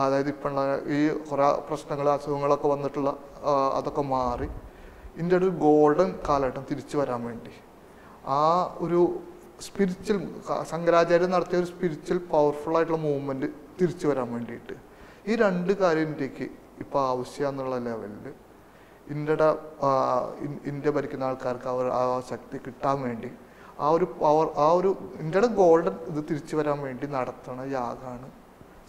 അതായത് ഇപ്പം ഈ കുറേ പ്രശ്നങ്ങൾ അസുഖങ്ങളൊക്കെ വന്നിട്ടുള്ള അതൊക്കെ മാറി ഇതിന്റെ ഒരു ഗോൾഡൻ കാലഘട്ടം തിരിച്ചു വരാൻ വേണ്ടി. ആ ഒരു സ്പിരിച്വൽ ശങ്കരാചാര്യൻ നടത്തിയ ഒരു സ്പിരിച്വൽ പവർഫുൾ ആയിട്ടുള്ള മൂവ്മെന്റ് തിരിച്ചു വരാൻ വേണ്ടിയിട്ട്. ഈ രണ്ട് കാര്യം ഇന്ത്യയ്ക്ക് ഇപ്പം ആവശ്യം എന്നുള്ള ലെവലിൽ ഇന്ത്യയുടെ ഇന്ത്യ ഭരിക്കുന്ന ആൾക്കാർക്ക് അവർ ആ ശക്തി കിട്ടാൻ വേണ്ടി ആ ഒരു പവർ ആ ഒരു ഇന്ത്യയുടെ ഗോൾഡൻ ഇത് തിരിച്ചു വരാൻ വേണ്ടി നടത്തണ യാഗമാണ്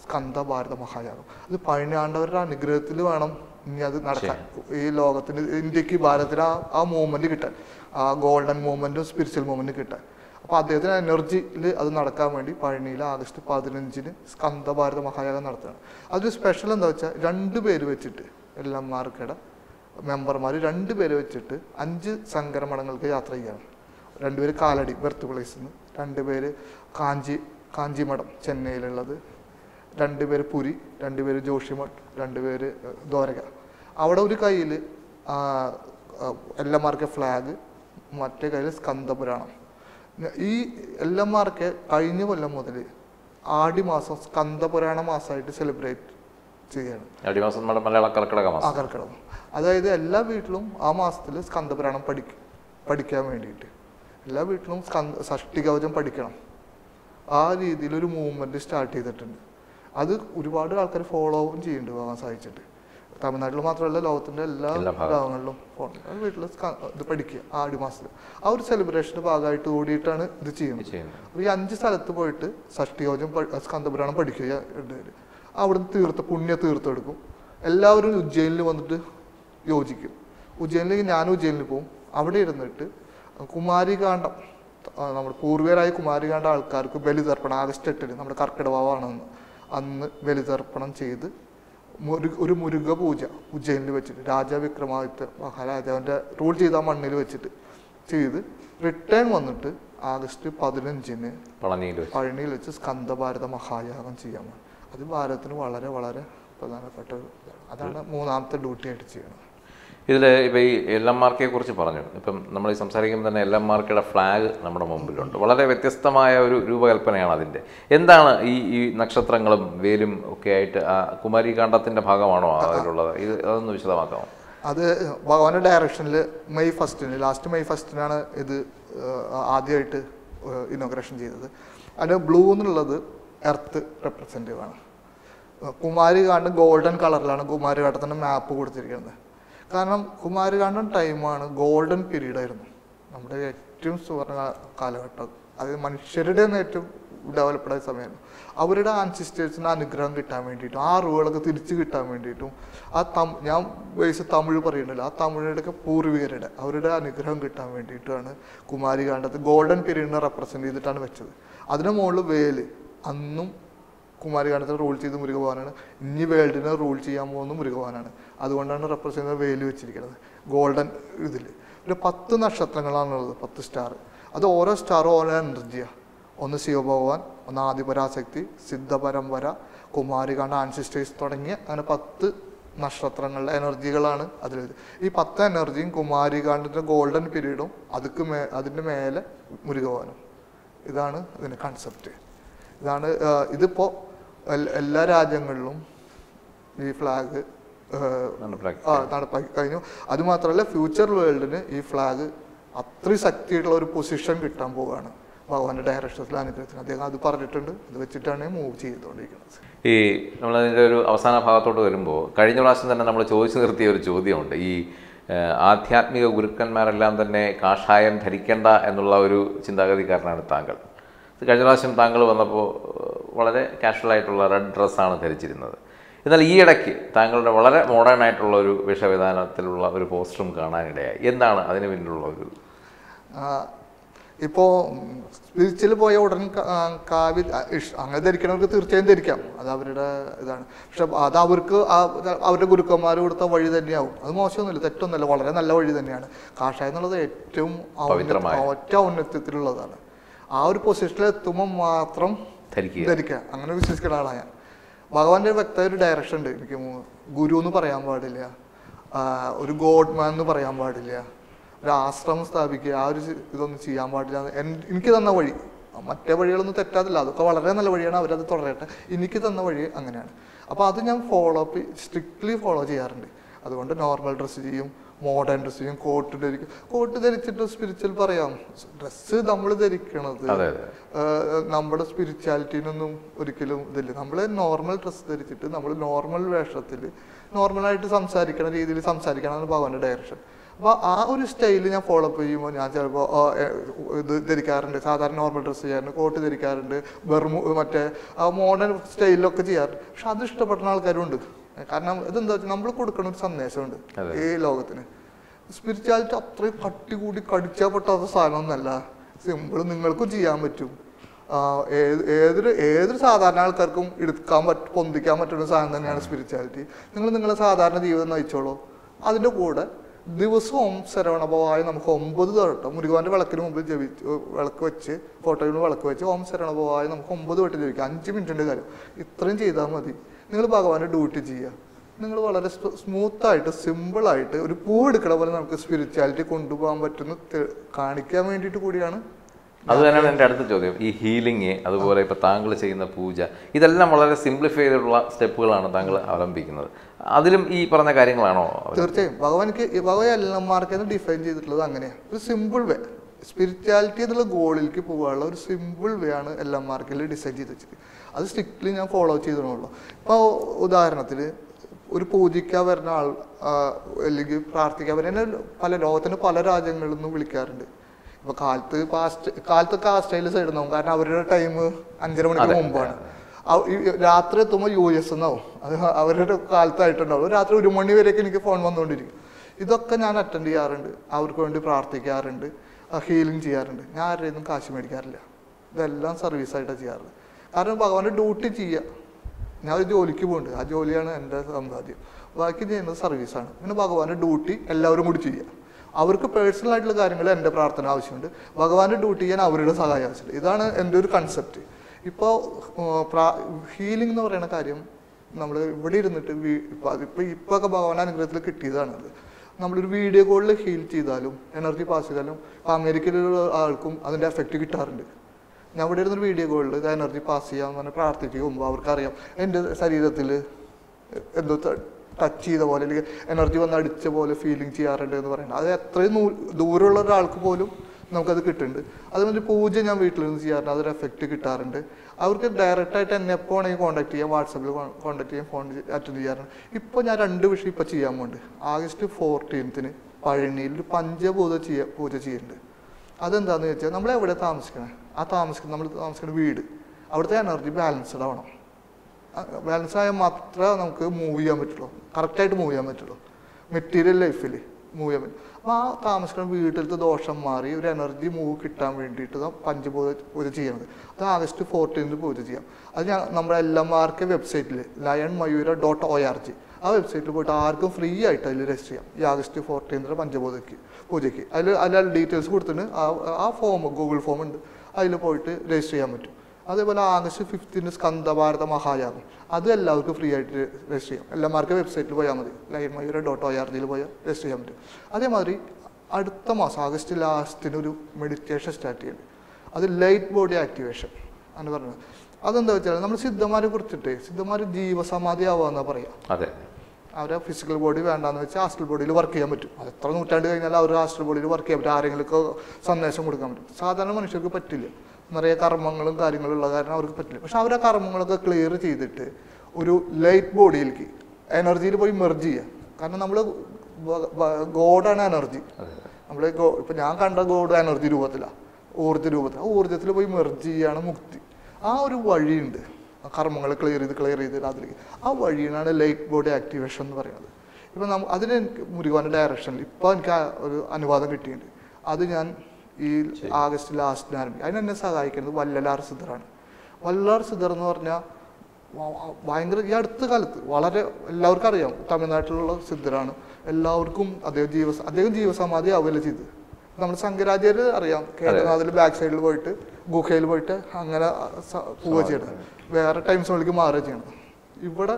സ്കന്ദ ഭാരത മഹായാഗം അത് പഴഞ്ഞാണ്ടവരുടെ അനുഗ്രഹത്തിൽ വേണം ഇനി അത് നടക്കാൻ. ഈ ലോകത്തിന് ഇന്ത്യയ്ക്ക് ഭാരതത്തിന് ആ ആ മൂവ്മെന്റ് കിട്ടാൻ. ആ ഗോൾഡൻ മൂവ്മെന്റും സ്പിരിച്വൽ മൂവ്മെന്റും കിട്ടാൻ. അപ്പൊ അദ്ദേഹത്തിന് എനർജിയിൽ അത് നടക്കാൻ വേണ്ടി പഴനിയിൽ ആഗസ്റ്റ് പതിനഞ്ചിന് സ്കന്ധഭാരത മഹായാഗം നടത്തുകയാണ് അതൊരു സ്പെഷ്യൽ എന്താ വെച്ചാൽ രണ്ട് പേര് വെച്ചിട്ട് എല്ലാം എല്ലാമാർക്കിടെ മെമ്പർമാർ രണ്ട് പേര് വെച്ചിട്ട് അഞ്ച് സങ്കരമഠങ്ങൾക്ക് യാത്ര ചെയ്യാണ് രണ്ടുപേര് കാലടി ബെർത്ത് പ്ലേസിൽ നിന്ന് രണ്ടുപേര് കാഞ്ചി കാഞ്ചിമഠം ചെന്നൈയിലുള്ളത്. രണ്ടുപേര് പുരി രണ്ട് പേര് ജോഷിമഠ് രണ്ട് പേര് ദ്വാരക. അവിടെ ഒരു കയ്യിൽ എല്ലമാർക്ക് ഫ്ലാഗ് മറ്റേ കയ്യിൽ സ്കന്ദപുരാണം. ഈ എല്ലമാർക്ക് കഴിഞ്ഞ കൊല്ലം മുതൽ ആടി മാസം സ്കന്ദപുരാണ മാസമായിട്ട് സെലിബ്രേറ്റ് ചെയ്യണം. കർക്കിടക അതായത് എല്ലാ വീട്ടിലും ആ മാസത്തിൽ സ്കന്ദപുരാണം പഠിക്കും പഠിക്കാൻ വേണ്ടിയിട്ട്. എല്ലാ വീട്ടിലും സ്കന്ദ ഷഷ്ടി കവചം പഠിക്കണം. ആ രീതിയിൽ ഒരു മൂവ്മെന്റ് സ്റ്റാർട്ട് ചെയ്തിട്ടുണ്ട്. അത് ഒരുപാട് ആൾക്കാർ ഫോളോ ചെയ്യുന്നുണ്ട് പോകാൻ സാധിച്ചിട്ട് തമിഴ്നാട്ടിൽ മാത്രമല്ല ലോകത്തിന്റെ എല്ലാ. ഭാഗങ്ങളിലും പോകണം വീട്ടിൽ ഇത് പഠിക്കുക ആടി മാസത്തിൽ ആ ഒരു സെലിബ്രേഷന്റെ ഭാഗമായിട്ട് കൂടിയിട്ടാണ് ഇത് ചെയ്യുന്നത്. ഈ അഞ്ച് സ്ഥലത്ത് പോയിട്ട് ഷഷ്ടിയോജം സ്കന്ധപുരാണം സ്കന്ദപുരാണം പഠിക്കുക അവിടുന്ന് തീർത്ത് പുണ്യ തീർത്തെടുക്കും. എല്ലാവരും ഉജ്ജയിനിൽ വന്നിട്ട് യോജിക്കും. ഉജ്ജയിനിൽ ഞാൻ ഉജ്ജയിനിൽ പോകും അവിടെ ഇരുന്നിട്ട് കുമാരികാന്ഡം നമ്മുടെ പൂർവികരായ കുമാരികാണ്ട ആൾക്കാർക്ക് ബലിതർപ്പണം ആഗസ്റ്റ് എട്ടിന് നമ്മുടെ കർക്കിടവാവാണെന്ന് അന്ന് ബലിതർപ്പണം ചെയ്ത് മുരു- ഒരു മുരുക പൂജ ഉജ്ജയിനിൽ വെച്ചിട്ട് രാജാ വിക്രമാദിത്യ മഹാരാജാവിന്റെ റൂൾ ചെയ്ത മണ്ണിൽ വെച്ചിട്ട് ചെയ്ത് റിട്ടേൺ വന്നിട്ട് ആഗസ്റ്റ് പതിനഞ്ചിന് പഴനിയിൽ വെച്ച്. പഴനിയിൽ വെച്ച് സ്കന്ദഭാരത മഹായാഗം ചെയ്യാൻ അത് ഭാരതത്തിന് വളരെ വളരെ പ്രധാനപ്പെട്ട ഒരു അതാണ് മൂന്നാമത്തെ ഡ്യൂട്ടി ആയിട്ട് ചെയ്യുന്നത് ഇതിൽ ഇപ്പോൾ ഈ എൽ എം മാർക്കയെ കുറിച്ച് പറഞ്ഞു. ഇപ്പം നമ്മൾ ഈ സംസാരിക്കുമ്പോൾ തന്നെ എൽ എം മാർക്കയുടെ ഫ്ലാഗ് നമ്മുടെ മുമ്പിലുണ്ട്. വളരെ വ്യത്യസ്തമായ ഒരു രൂപകൽപ്പനയാണ് അതിന്റെ എന്താണ് ഈ ഈ നക്ഷത്രങ്ങളും വേലും ഒക്കെ ആയിട്ട് ആ കുമാരി കുമാരികാണ്ഡത്തിന്റെ ഭാഗമാണോ അതിലുള്ളത്? ഇത് അതൊന്ന് വിശദമാക്കാമോ? അത് ഭഗവാന്റെ ഡയറക്ഷനിൽ മെയ് ഫസ്റ്റിന് ലാസ്റ്റ് മെയ് ഫസ്റ്റിനാണ് ഇത് ആദ്യമായിട്ട് ഇനോഗ്രേഷൻ ചെയ്തത്. അതിന് ബ്ലൂ എന്നുള്ളത് എർത്ത് റെപ്രസെന്റീവ് ആണ്. കുമാരികാണ്ടം ഗോൾഡൻ കളറിലാണ് കുമാരികാണ്ടത്തിന്റെ മാപ്പ് കൊടുത്തിരിക്കുന്നത്. കാരണം കുമാരകാന്ഡം ടൈമാണ് ഗോൾഡൻ പീരീഡ് ആയിരുന്നു. നമ്മുടെ ഏറ്റവും സുവർണ കാലഘട്ടം. അത് മനുഷ്യരുടെ ഏറ്റവും ഡെവലപ്ഡ് ആയ സമയമാണ് അവരുടെ ആൻസിസ്റ്റേഴ്സിന് അനുഗ്രഹം കിട്ടാൻ വേണ്ടിയിട്ടും ആ അറിവുകളൊക്കെ തിരിച്ചു കിട്ടാൻ വേണ്ടിയിട്ടും ആ തം ഞാൻ വയസ്സ് തമിഴ് പറയുന്നില്ല ആ തമിഴുടെയൊക്കെ പൂർവികരുടെ അവരുടെ അനുഗ്രഹം കിട്ടാൻ വേണ്ടിയിട്ടാണ് കുമാരികാണ്ടത്ത് ഗോൾഡൻ പീരീഡിനെ റെപ്രസെന്റ് ചെയ്തിട്ടാണ് വെച്ചത്. അതിന് മുകളിൽ വേൽ. അന്നും കുമാരികാണ്ടത്തെ റൂൾ ചെയ്ത് മുരുകഭവനാണ്. ഇനി വേൾഡിനെ റൂൾ ചെയ്യാൻ പോകുന്ന മുരുകഭവനാണ്. അതുകൊണ്ടാണ് റെപ്രസെന്റ് വേൽ വെച്ചിരിക്കുന്നത്. ഗോൾഡൻ ഇതിൽ ഒരു പത്ത് നക്ഷത്രങ്ങളാണുള്ളത് പത്ത് സ്റ്റാർ അത് ഓരോ സ്റ്റാറും ഓരോ എനർജിയാണ് ഒന്ന് ശിവഭഗവാൻ ഒന്ന് ആദിപരാശക്തി സിദ്ധപരമ്പര കുമാരികാണ്ട ആൻസിസ്റ്റേഴ്സ് തുടങ്ങിയ അങ്ങനെ പത്ത് നക്ഷത്രങ്ങളുടെ എനർജികളാണ് അതിൽ ഈ പത്ത് എനർജിയും കുമാരികാണ്ടിന്റെ ഗോൾഡൻ പീരീഡും അതുക്ക് മേ അതിന്റെ മേലെ മുരുകവാനും ഇതാണ് ഇതിന്റെ കൺസെപ്റ്റ് ഇതാണ് ഇതിപ്പോൾ ഇതിപ്പോ എല്ലാ രാജ്യങ്ങളിലും ഈ ഫ്ലാഗ് നടപ്പാക്കി. കഴിഞ്ഞു. അതുമാത്രമല്ല ഫ്യൂച്ചർ വേൾഡിന് ഈ ഫ്ലാഗ് അത്രയും ശക്തിയായിട്ടുള്ള ഒരു പൊസിഷൻ കിട്ടാൻ പോവുകയാണ്. ഭഗവാന്റെ ഡയറക്ഷൻസിൽ അനുഗ്രഹത്തിന് അദ്ദേഹം അത് പറഞ്ഞിട്ടുണ്ട്. അത് വെച്ചിട്ടാണ് മൂവ് ചെയ്തുകൊണ്ടിരിക്കുന്നത്. ഈ നമ്മളതിന്റെ ഒരു അവസാന ഭാഗത്തോട്ട് വരുമ്പോൾ കഴിഞ്ഞ പ്രാവശ്യം തന്നെ നമ്മൾ ചോദിച്ചു നിർത്തിയ ഒരു ചോദ്യമുണ്ട്. ഈ ആധ്യാത്മിക ഗുരുക്കന്മാരെല്ലാം തന്നെ കാഷായം ധരിക്കേണ്ട എന്നുള്ള ഒരു ചിന്താഗതിക്കാരനാണ് താങ്കൾ. കഴിഞ്ഞ പ്രാവശ്യം താങ്കൾ വന്നപ്പോൾ വളരെ കാഷ്വൽ ആയിട്ടുള്ള റെഡ് ഡ്രസ്സാണ് ധരിച്ചിരുന്നത്. എന്നാൽ ഈ ഇടയ്ക്ക് താങ്കളുടെ വളരെ മോഡേൺ ആയിട്ടുള്ള ഒരു വിഷവിധാനത്തിലുള്ള ഒരു പോസ്റ്ററും കാണാനിടയായി. എന്താണ് അതിന് പിന്നിലുള്ള ഒരു ഇപ്പോൾ ഇപ്പോ സ്പിരിച്വൽ പോയ ഉടൻ കാവ്യ അങ്ങനെ ധരിക്കണവർക്ക് തീർച്ചയായും ധരിക്കാം. അത് അവരുടെ ഇതാണ്. പക്ഷെ അത് അവർക്ക് ആ അവരുടെ ഗുരുക്കന്മാർ കൊടുത്ത വഴി തന്നെയാവും. അത് മോശമൊന്നുമില്ല. തെറ്റൊന്നുമില്ല. വളരെ നല്ല വഴി തന്നെയാണ്. കാഷായം എന്നുള്ളത് ഏറ്റവും. ഒറ്റ ഔന്നത്യത്തിലുള്ളതാണ്. ആ ഒരു പൊസിഷനിൽ എത്തുമ്പോൾ മാത്രം ധരിക്കുക. ധരിക്കുക. അങ്ങനെ വിശ്വസിക്കുന്ന ആളാണ് ഞാൻ. ഭഗവാന്റെ വ്യക്തമായ ഒരു ഡയറക്ഷൻ ഉണ്ട്. എനിക്ക് ഗുരു എന്ന് പറയാൻ പാടില്ല. ഒരു ഗോഡ്മാൻ എന്ന് പറയാൻ പാടില്ല. ഒരു ആശ്രമം സ്ഥാപിക്കുക ആ ഒരു ഇതൊന്നും ചെയ്യാൻ പാടില്ല. എനിക്ക് തന്ന വഴി. മറ്റേ വഴികളൊന്നും തെറ്റാതില്ല. അതൊക്കെ വളരെ നല്ല വഴിയാണ്. അവരത് തുടരട്ടെ. എനിക്ക് തന്ന വഴി അങ്ങനെയാണ്. അപ്പോൾ അത് ഞാൻ ഫോളോ അപ്പ് സ്ട്രിക്ട്ലി ഫോളോ ചെയ്യാറുണ്ട്. അതുകൊണ്ട് നോർമൽ ഡ്രസ്സ് ചെയ്യും. മോഡേൺ ഡ്രസ് ചെയ്യും. കോട്ട് ധരിക്കും. കോട്ട് ധരിച്ചിട്ട് സ്പിരിച്വൽ പറയാം. ഡ്രസ്സ് നമ്മൾ ധരിക്കണത് നമ്മുടെ സ്പിരിച്വാലിറ്റിനൊന്നും ഒരിക്കലും ഇതില്ല. നമ്മൾ നോർമൽ ഡ്രസ്സ് ധരിച്ചിട്ട് നമ്മൾ നോർമൽ വേഷത്തിൽ നോർമലായിട്ട് സംസാരിക്കണ രീതിയിൽ സംസാരിക്കണമെന്ന് ഭഗവാന്റെ ഡയറക്ഷൻ അപ്പോൾ ആ ഒരു സ്റ്റൈൽ ഞാൻ ഫോളോ അപ്പ് ചെയ്യുമ്പോൾ ഞാൻ ചിലപ്പോൾ ഇത് ധരിക്കാറുണ്ട്. സാധാരണ നോർമൽ ഡ്രസ്സ് ചെയ്യാറുണ്ട് കോട്ട് ധരിക്കാറുണ്ട് ബെർമു മറ്റേ ആ മോഡേൺ സ്റ്റൈലിലൊക്കെ ചെയ്യാറുണ്ട്. പക്ഷെ അത് ഇഷ്ടപ്പെടുന്ന ആൾക്കാരും ഉണ്ട് കാരണം ഇതെന്താ വെച്ചാൽ നമ്മൾ കൊടുക്കുന്ന ഒരു സന്ദേശമുണ്ട് ഈ ലോകത്തിന്. സ്പിരിച്വാലിറ്റി അത്രയും കട്ടി കൂടി കടിച്ചാൽ പെട്ടാത്ത സാധനമൊന്നല്ല. സിമ്പിൾ നിങ്ങൾക്കും ചെയ്യാൻ പറ്റും. ഏത് ഏതൊരു ഏതൊരു സാധാരണ ആൾക്കാർക്കും എടുക്കാൻ പറ്റ പൊന്തിക്കാൻ പറ്റുന്ന സാധനം തന്നെയാണ് സ്പിരിച്വാലിറ്റി നിങ്ങൾ നിങ്ങളെ സാധാരണ ജീവിതം നയിച്ചോളൂ. അതിന്റെ കൂടെ ദിവസവും ശരവണഭവായി നമുക്ക് ഒമ്പത് തവട്ടം മുരുകാന്റെ വിളക്കിന് മുമ്പ് ജപി വിളക്ക് വെച്ച് ഫോട്ടോയിൽ വിളക്ക് വെച്ച് ഓം ശരവണഭവായ നമുക്ക് ഒമ്പത് വട്ടം ജപിക്കാം. അഞ്ച് മിനിറ്റിന്റെ കാര്യം. ഇത്രയും ചെയ്താൽ മതി. നിങ്ങൾ ഭഗവാന്റെ ഡ്യൂട്ടി ചെയ്യുക. നിങ്ങൾ വളരെ സ്മൂത്തായിട്ട് സിമ്പിൾ ആയിട്ട് ഒരു പൂ എടുക്കണ പോലെ നമുക്ക് സ്പിരിച്വാലിറ്റി കൊണ്ടുപോകാൻ പറ്റുന്ന കാണിക്കാൻ വേണ്ടിയിട്ട് കൂടിയാണ്. അത് തന്നെയാണ് എന്റെ അടുത്ത ചോദ്യം. ഈ ഹീലിംഗ് അതുപോലെ ഇപ്പോൾ താങ്കൾ ചെയ്യുന്ന പൂജ ഇതെല്ലാം വളരെ സിംപ്ലിഫൈ ചെയ്തിട്ടുള്ള സ്റ്റെപ്പുകളാണ് താങ്കൾ അവലംബിക്കുന്നത്. അതിലും ഈ പറഞ്ഞ കാര്യങ്ങളാണോ? തീർച്ചയായും. ഭഗവാൻക്ക് ഭഗവാൻ ഭഗവാൻ എല്ലാമാർക്കും ഡിഫൈൻ ചെയ്തിട്ടുള്ളത് അങ്ങനെയാണ്. ഒരു സിമ്പിൾ വേ സ്പിരിച്വാലിറ്റി എന്നുള്ള ഗോളിലേക്ക് പോകാനുള്ള ഒരു സിമ്പിൾ വേ ആണ് എല്ലാം എല്ലാമാർക്കും ഡിസൈൻ ചെയ്ത് വെച്ചത് അത് സ്ട്രിക്ട്ലി ഞാൻ ഫോളോ ചെയ്തിട്ടുള്ളൂ ഇപ്പോൾ ഉദാഹരണത്തിൽ ഒരു പൂജിക്കാൻ വരുന്ന ആൾ അല്ലെങ്കിൽ പ്രാർത്ഥിക്കാൻ വരുന്ന പല ലോകത്തിന് പല രാജ്യങ്ങളിൽ നിന്നും വിളിക്കാറുണ്ട്. ഇപ്പൊ കാലത്ത് ഇപ്പൊ ആസ്റ്റ്- കാലത്തൊക്കെ ആസ്ട്രേലിയ സൈഡ് നിന്നാവും കാരണം അവരുടെ ടൈം അഞ്ചര മണിക്ക് മുമ്പാണ്. രാത്രി എത്തുമ്പോൾ യു എസ് എന്നാവും അത് അവരുടെ കാലത്തായിട്ടുണ്ടാവും. രാത്രി ഒരു മണി വരെയൊക്കെ എനിക്ക് ഫോൺ വന്നുകൊണ്ടിരിക്കും. ഇതൊക്കെ ഞാൻ അറ്റൻഡ് ചെയ്യാറുണ്ട്. അവർക്ക് വേണ്ടി പ്രാർത്ഥിക്കാറുണ്ട്. ഹീലിംഗ് ചെയ്യാറുണ്ട്. ഞാൻ ആരുടെയും കാശ് മേടിക്കാറില്ല. ഇതെല്ലാം സർവീസായിട്ടാണ് ചെയ്യാറുള്ളത്. കാരണം ഭഗവാന്റെ ഡ്യൂട്ടി ചെയ്യുക ഞാൻ ഒരു ജോലിക്ക് പോകുന്നുണ്ട് ആ ജോലിയാണ് എന്റെ സമ്പാദ്യം. ബാക്കി ചെയ്യുന്നത് സർവീസാണ് പിന്നെ ഭഗവാന്റെ ഡ്യൂട്ടി എല്ലാവരും കൂടി ചെയ്യുക അവർക്ക് പേഴ്സണൽ ആയിട്ടുള്ള കാര്യങ്ങൾ എന്റെ പ്രാർത്ഥന ആവശ്യമുണ്ട്. ഭഗവാന്റെ ഡ്യൂട്ടി ചെയ്യാൻ അവരുടെ സഹായം ആവശ്യമുണ്ട്. ഇതാണ് എന്റെ ഒരു കൺസെപ്റ്റ് ഇപ്പോൾ ഹീലിംഗ് എന്ന് പറയുന്ന കാര്യം നമ്മൾ ഇവിടെ ഇരുന്നിട്ട് വീ- ഇപ്പൊ അതിപ്പോൾ ഇപ്പോൾ ഒക്കെ ഭഗവാൻ അനുഗ്രഹത്തിൽ കിട്ടിയതാണത് നമ്മളൊരു വീഡിയോ കോളിൽ ഹീൽ ചെയ്താലും എനർജി പാസ് ചെയ്താലും ഇപ്പോൾ അമേരിക്കയിലുള്ള ആൾക്കും അതിന്റെ എഫക്റ്റ് കിട്ടാറുണ്ട്. ഞാൻ ഇവിടെ ഇരുന്നൊരു വീഡിയോ കോളിൽ ഇത് എനർജി പാസ് ചെയ്യാന്ന് പറഞ്ഞ് പ്രാർത്ഥിക്കുമ്പോൾ അവർക്കറിയാം എന്റെ ശരീരത്തിൽ എന്തോ ടച്ച് ചെയ്ത പോലെ അല്ലെങ്കിൽ എനർജി വന്ന് അടിച്ച പോലെ ഫീലിംഗ് ചെയ്യാറുണ്ട് എന്ന് പറയുന്നത്. അത് എത്രയും ദൂരമുള്ള ഒരാൾക്ക് പോലും നമുക്കത് കിട്ടുന്നുണ്ട്. അതുപോലെ പൂജ ഞാൻ വീട്ടിൽ നിന്ന് ചെയ്യാറുണ്ട്. അതൊരു എഫക്റ്റ് കിട്ടാറുണ്ട്. അവർക്ക് ഡയറക്റ്റ് ആയിട്ട് എന്നെ എപ്പോൾ വേണമെങ്കിൽ കോൺടാക്ട് ചെയ്യാം. വാട്സപ്പിൽ കോൺടാക്ട് ചെയ്യാം ഫോൺ അറ്റൻഡ് ചെയ്യാറുണ്ട്. ഇപ്പോൾ ഞാൻ രണ്ട് വിഷയം ഇപ്പോൾ ചെയ്യാൻ പോകുന്നുണ്ട് ആഗസ്റ്റ് ഫോർട്ടീൻത്തിന് പഴനിയിൽ പഞ്ചഭൂത ചെയ്യ പൂജ ചെയ്യുന്നുണ്ട്. അതെന്താണെന്ന് വെച്ചാൽ നമ്മൾ എവിടെ താമസിക്കണേ? ആ താമസിക്കുന്ന നമ്മൾ താമസിക്കുന്ന വീട്. അവിടുത്തെ എനർജി ബാലൻസ്ഡ് ആവണം. ബാലൻസ് ആയാൽ മാത്രമേ നമുക്ക് മൂവ് ചെയ്യാൻ പറ്റുള്ളൂ. കറക്റ്റായിട്ട് മൂവ് ചെയ്യാൻ പറ്റുള്ളൂ. മെറ്റീരിയൽ ലൈഫിൽ മൂവ് ചെയ്യാൻ പറ്റും. അപ്പോൾ ആ താമസിക്കുന്ന വീട്ടിലത്തെ ദോഷം മാറി ഒരു എനർജി മൂവ് കിട്ടാൻ വേണ്ടിയിട്ട് പഞ്ചപൂജ പൂജ ചെയ്യുന്നത് അത് ആഗസ്റ്റ് ഫോർട്ടീനിൽ പൂജ ചെയ്യാം. അത് ഞാൻ നമ്മുടെ എൽ എം ആർക്ക് വെബ്സൈറ്റിൽ lion Mayura dot O R G ആ വെബ്സൈറ്റിൽ പോയിട്ട് ആർക്കും ഫ്രീ ആയിട്ട് അതിൽ രജിസ്റ്റർ ചെയ്യാം. ഈ ആഗസ്റ്റ് ഫോർട്ടീൻത് പഞ്ചഭൂതയ്ക്ക് പൂജയ്ക്ക്. അതിൽ അതിൽ ഡീറ്റെയിൽസ് കൊടുത്തിട്ട് ആ ആ ഫോം ഗൂഗിൾ ഫോം ഉണ്ട്. അതിൽ പോയിട്ട് രജിസ്റ്റർ ചെയ്യാൻ പറ്റും. അതേപോലെ ആഗസ്റ്റ് ഫിഫ്റ്റീന് സ്കന്ദഭാരത മഹായാഗം അത് എല്ലാവർക്കും ഫ്രീ ആയിട്ട് രജിസ്റ്റർ ചെയ്യാം. എല്ലാവർക്കും വെബ്സൈറ്റിൽ പോയാൽ മതി. Lion Mayura dot O R ജിയിൽ പോയാൽ രജിസ്റ്റർ ചെയ്യാൻ പറ്റും. അതേമാതിരി അടുത്ത മാസം ആഗസ്റ്റ് ലാസ്റ്റിന് ഒരു മെഡിറ്റേഷൻ സ്റ്റാർട്ട് ചെയ്യുന്നുണ്ട് അത് ലൈറ്റ് ബോഡി ആക്ടിവേഷൻ എന്ന് പറഞ്ഞത്. അതെന്താ വെച്ചാൽ നമ്മൾ സിദ്ധന്മാരെ കുറിച്ചിട്ട് സിദ്ധന്മാർ ജീവസമാധി ആവാന്നാ പറയാം. അതെ. അവരെ ഫിസിക്കൽ ബോഡി വേണ്ടാന്ന് വെച്ചാൽ ഹാസ്റ്റൽ ബോഡിയിൽ വർക്ക് ചെയ്യാൻ പറ്റും. അത് എത്ര നൂറ്റാണ്ട് കഴിഞ്ഞാൽ അവർ ഹാസ്റ്റൽ ബോഡിയിൽ വർക്ക് ചെയ്യാൻ പറ്റും. ആരെങ്കിലുമൊക്കെ സന്ദേശം കൊടുക്കാൻ പറ്റും. സാധാരണ മനുഷ്യർക്ക് പറ്റില്ല. നിറയെ കർമ്മങ്ങളും കാര്യങ്ങളും ഉള്ള കാരണം അവർക്ക് പറ്റില്ല. പക്ഷെ അവരെ കർമ്മങ്ങളൊക്കെ ക്ലിയർ ചെയ്തിട്ട് ഒരു ലൈറ്റ് ബോഡിയിലേക്ക് എനർജിയിൽ പോയി മെർജ് ചെയ്യുക കാരണം നമ്മൾ ഗോഡാണ് എനർജി നമ്മൾ ഇപ്പം ഞാൻ കണ്ട ഗോഡ് എനർജി രൂപത്തിലാണ് ഊർജ രൂപത്തിൽ ആ ഊർജത്തിൽ പോയി മെർജ് ചെയ്യാണ് മുക്തി. ആ ഒരു വഴിയുണ്ട്. കർമ്മങ്ങൾ ക്ലിയർ ചെയ്ത് ക്ലിയർ ചെയ്ത് അതിലേക്ക് ആ വഴിയാണ് ലൈറ്റ് ബോഡി ആക്ടിവേഷൻ എന്ന് പറയുന്നത്. ഇപ്പം നമ്മ അതിന് എനിക്ക് മുരുകാന്റെ ഡയറക്ഷനിൽ ഇപ്പോൾ എനിക്ക് ഒരു അനുവാദം കിട്ടിയിട്ടുണ്ട്. അത് ഞാൻ ഈ ആഗസ്റ്റ് ലാസ്റ്റിന് ആരംഭിക്കും. അതിനെന്നെ സഹായിക്കുന്നത് വല്ലലാർ സിദ്ധറാണ് വല്ലലാർ സിദ്ധർ എന്ന് പറഞ്ഞാൽ ഭയങ്കര ഈ അടുത്ത കാലത്ത് വളരെ എല്ലാവർക്കും അറിയാം. തമിഴ്നാട്ടിലുള്ള സിദ്ധരാണ് എല്ലാവർക്കും അദ്ദേഹം ജീവ അദ്ദേഹം ജീവസമാധി ആവുകയല്ല ചെയ്ത് നമ്മൾ സംഘരാജ്യർ അറിയാം കേരളനാഥിൽ ബാക്ക് സൈഡിൽ പോയിട്ട് ഗുഹയിൽ പോയിട്ട് അങ്ങനെ പോവുക ചെയ്യണം. വേറെ ടൈംസ് സോണിലേക്ക് മാറുക ചെയ്യണം. ഇവിടെ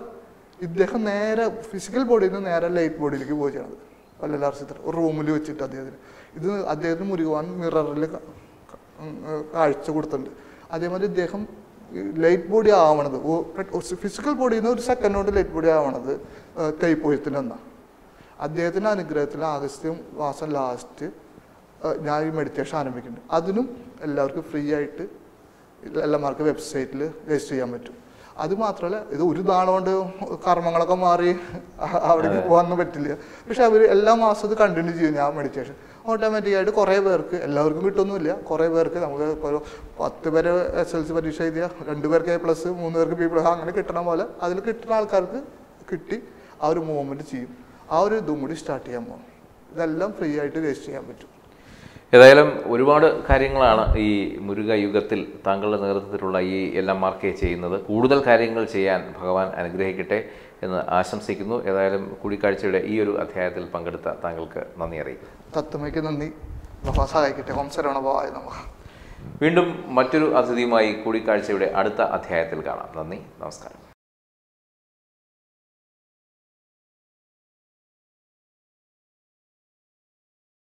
ഇദ്ദേഹം നേരെ ഫിസിക്കൽ ബോഡിയിൽ നിന്ന് നേരെ ലൈറ്റ് ബോഡിയിലേക്ക് പോവുക ചെയ്യണത്. വല്ലലാർ ചിത്രം. ഒരു റൂമിൽ വെച്ചിട്ട് അദ്ദേഹത്തിന്. ഇത് അദ്ദേഹത്തിന് മുരുകുവാൻ മിററിൽ കാഴ്ച കൊടുത്തിട്ടുണ്ട്. അതേമാതിരി ഇദ്ദേഹം ലൈറ്റ് ബോഡി ആവണത് ഫിസിക്കൽ ബോഡിയിൽ നിന്ന് ഒരു സെക്കൻഡ് കൊണ്ട് ലൈറ്റ് ബോഡി ആവണത് തൈപ്പോയത്തിനെന്നാണ് അദ്ദേഹത്തിന്റെ അനുഗ്രഹത്തിൽ ആഗസ്റ്റ് മാസം ലാസ്റ്റ് ഞാൻ ഈ മെഡിറ്റേഷൻ ആരംഭിക്കുന്നുണ്ട്. അതിനും എല്ലാവർക്കും ഫ്രീ ആയിട്ട് എല്ലാമാർക്കും വെബ്സൈറ്റിൽ രജിസ്റ്റർ ചെയ്യാൻ പറ്റും. അത് മാത്രമല്ല ഇത് ഒരു നാളുകൊണ്ട് കൊണ്ട് കർമ്മങ്ങളൊക്കെ മാറി അവിടേക്ക് പോകാനൊന്നും പറ്റില്ല. പക്ഷെ അവർ എല്ലാ മാസവും ഇത് കണ്ടിന്യൂ ചെയ്യും ഞാൻ മെഡിറ്റേഷൻ ഓട്ടോമാറ്റിക്കായിട്ട് കുറേ പേർക്ക് എല്ലാവർക്കും കിട്ടൊന്നുമില്ല. കുറേ പേർക്ക് നമുക്ക് ഇപ്പോൾ ഒരു പത്ത് പേര് എസ് എൽ സി പരീക്ഷ എഴുതിയ രണ്ട് പേർക്ക് എ പ്ലസ് മൂന്ന് പേർക്ക് ബി പ്ലസ് അങ്ങനെ കിട്ടണ പോലെ അതിൽ കിട്ടുന്ന ആൾക്കാർക്ക് കിട്ടി ആ ഒരു മൂവ്മെന്റ് ചെയ്യും. ആ ഒരു ഇതും കൂടി സ്റ്റാർട്ട് ചെയ്യാൻ പോകും ഇതെല്ലാം ഫ്രീ ആയിട്ട് രജിസ്റ്റർ ചെയ്യാൻ പറ്റും. ഏതായാലും ഒരുപാട് കാര്യങ്ങളാണ് ഈ മുരുക യുഗത്തിൽ താങ്കളുടെ നേതൃത്വത്തിലുള്ള ഈ എല്ലാം മാർക്കെ ചെയ്യുന്നത്. കൂടുതൽ കാര്യങ്ങൾ ചെയ്യാൻ ഭഗവാൻ അനുഗ്രഹിക്കട്ടെ എന്ന് ആശംസിക്കുന്നു. ഏതായാലും കൂടിക്കാഴ്ചയുടെ ഈ ഒരു അധ്യായത്തിൽ പങ്കെടുത്ത താങ്കൾക്ക് നന്ദി അറിയിക്കും തത്വമയ്ക്ക് നന്ദി. സഹായിക്കട്ടെ ഓം ഭവായ വീണ്ടും മറ്റൊരു അതിഥിയുമായി കൂടിക്കാഴ്ചയുടെ അടുത്ത അധ്യായത്തിൽ കാണാം. നന്ദി. നമസ്കാരം.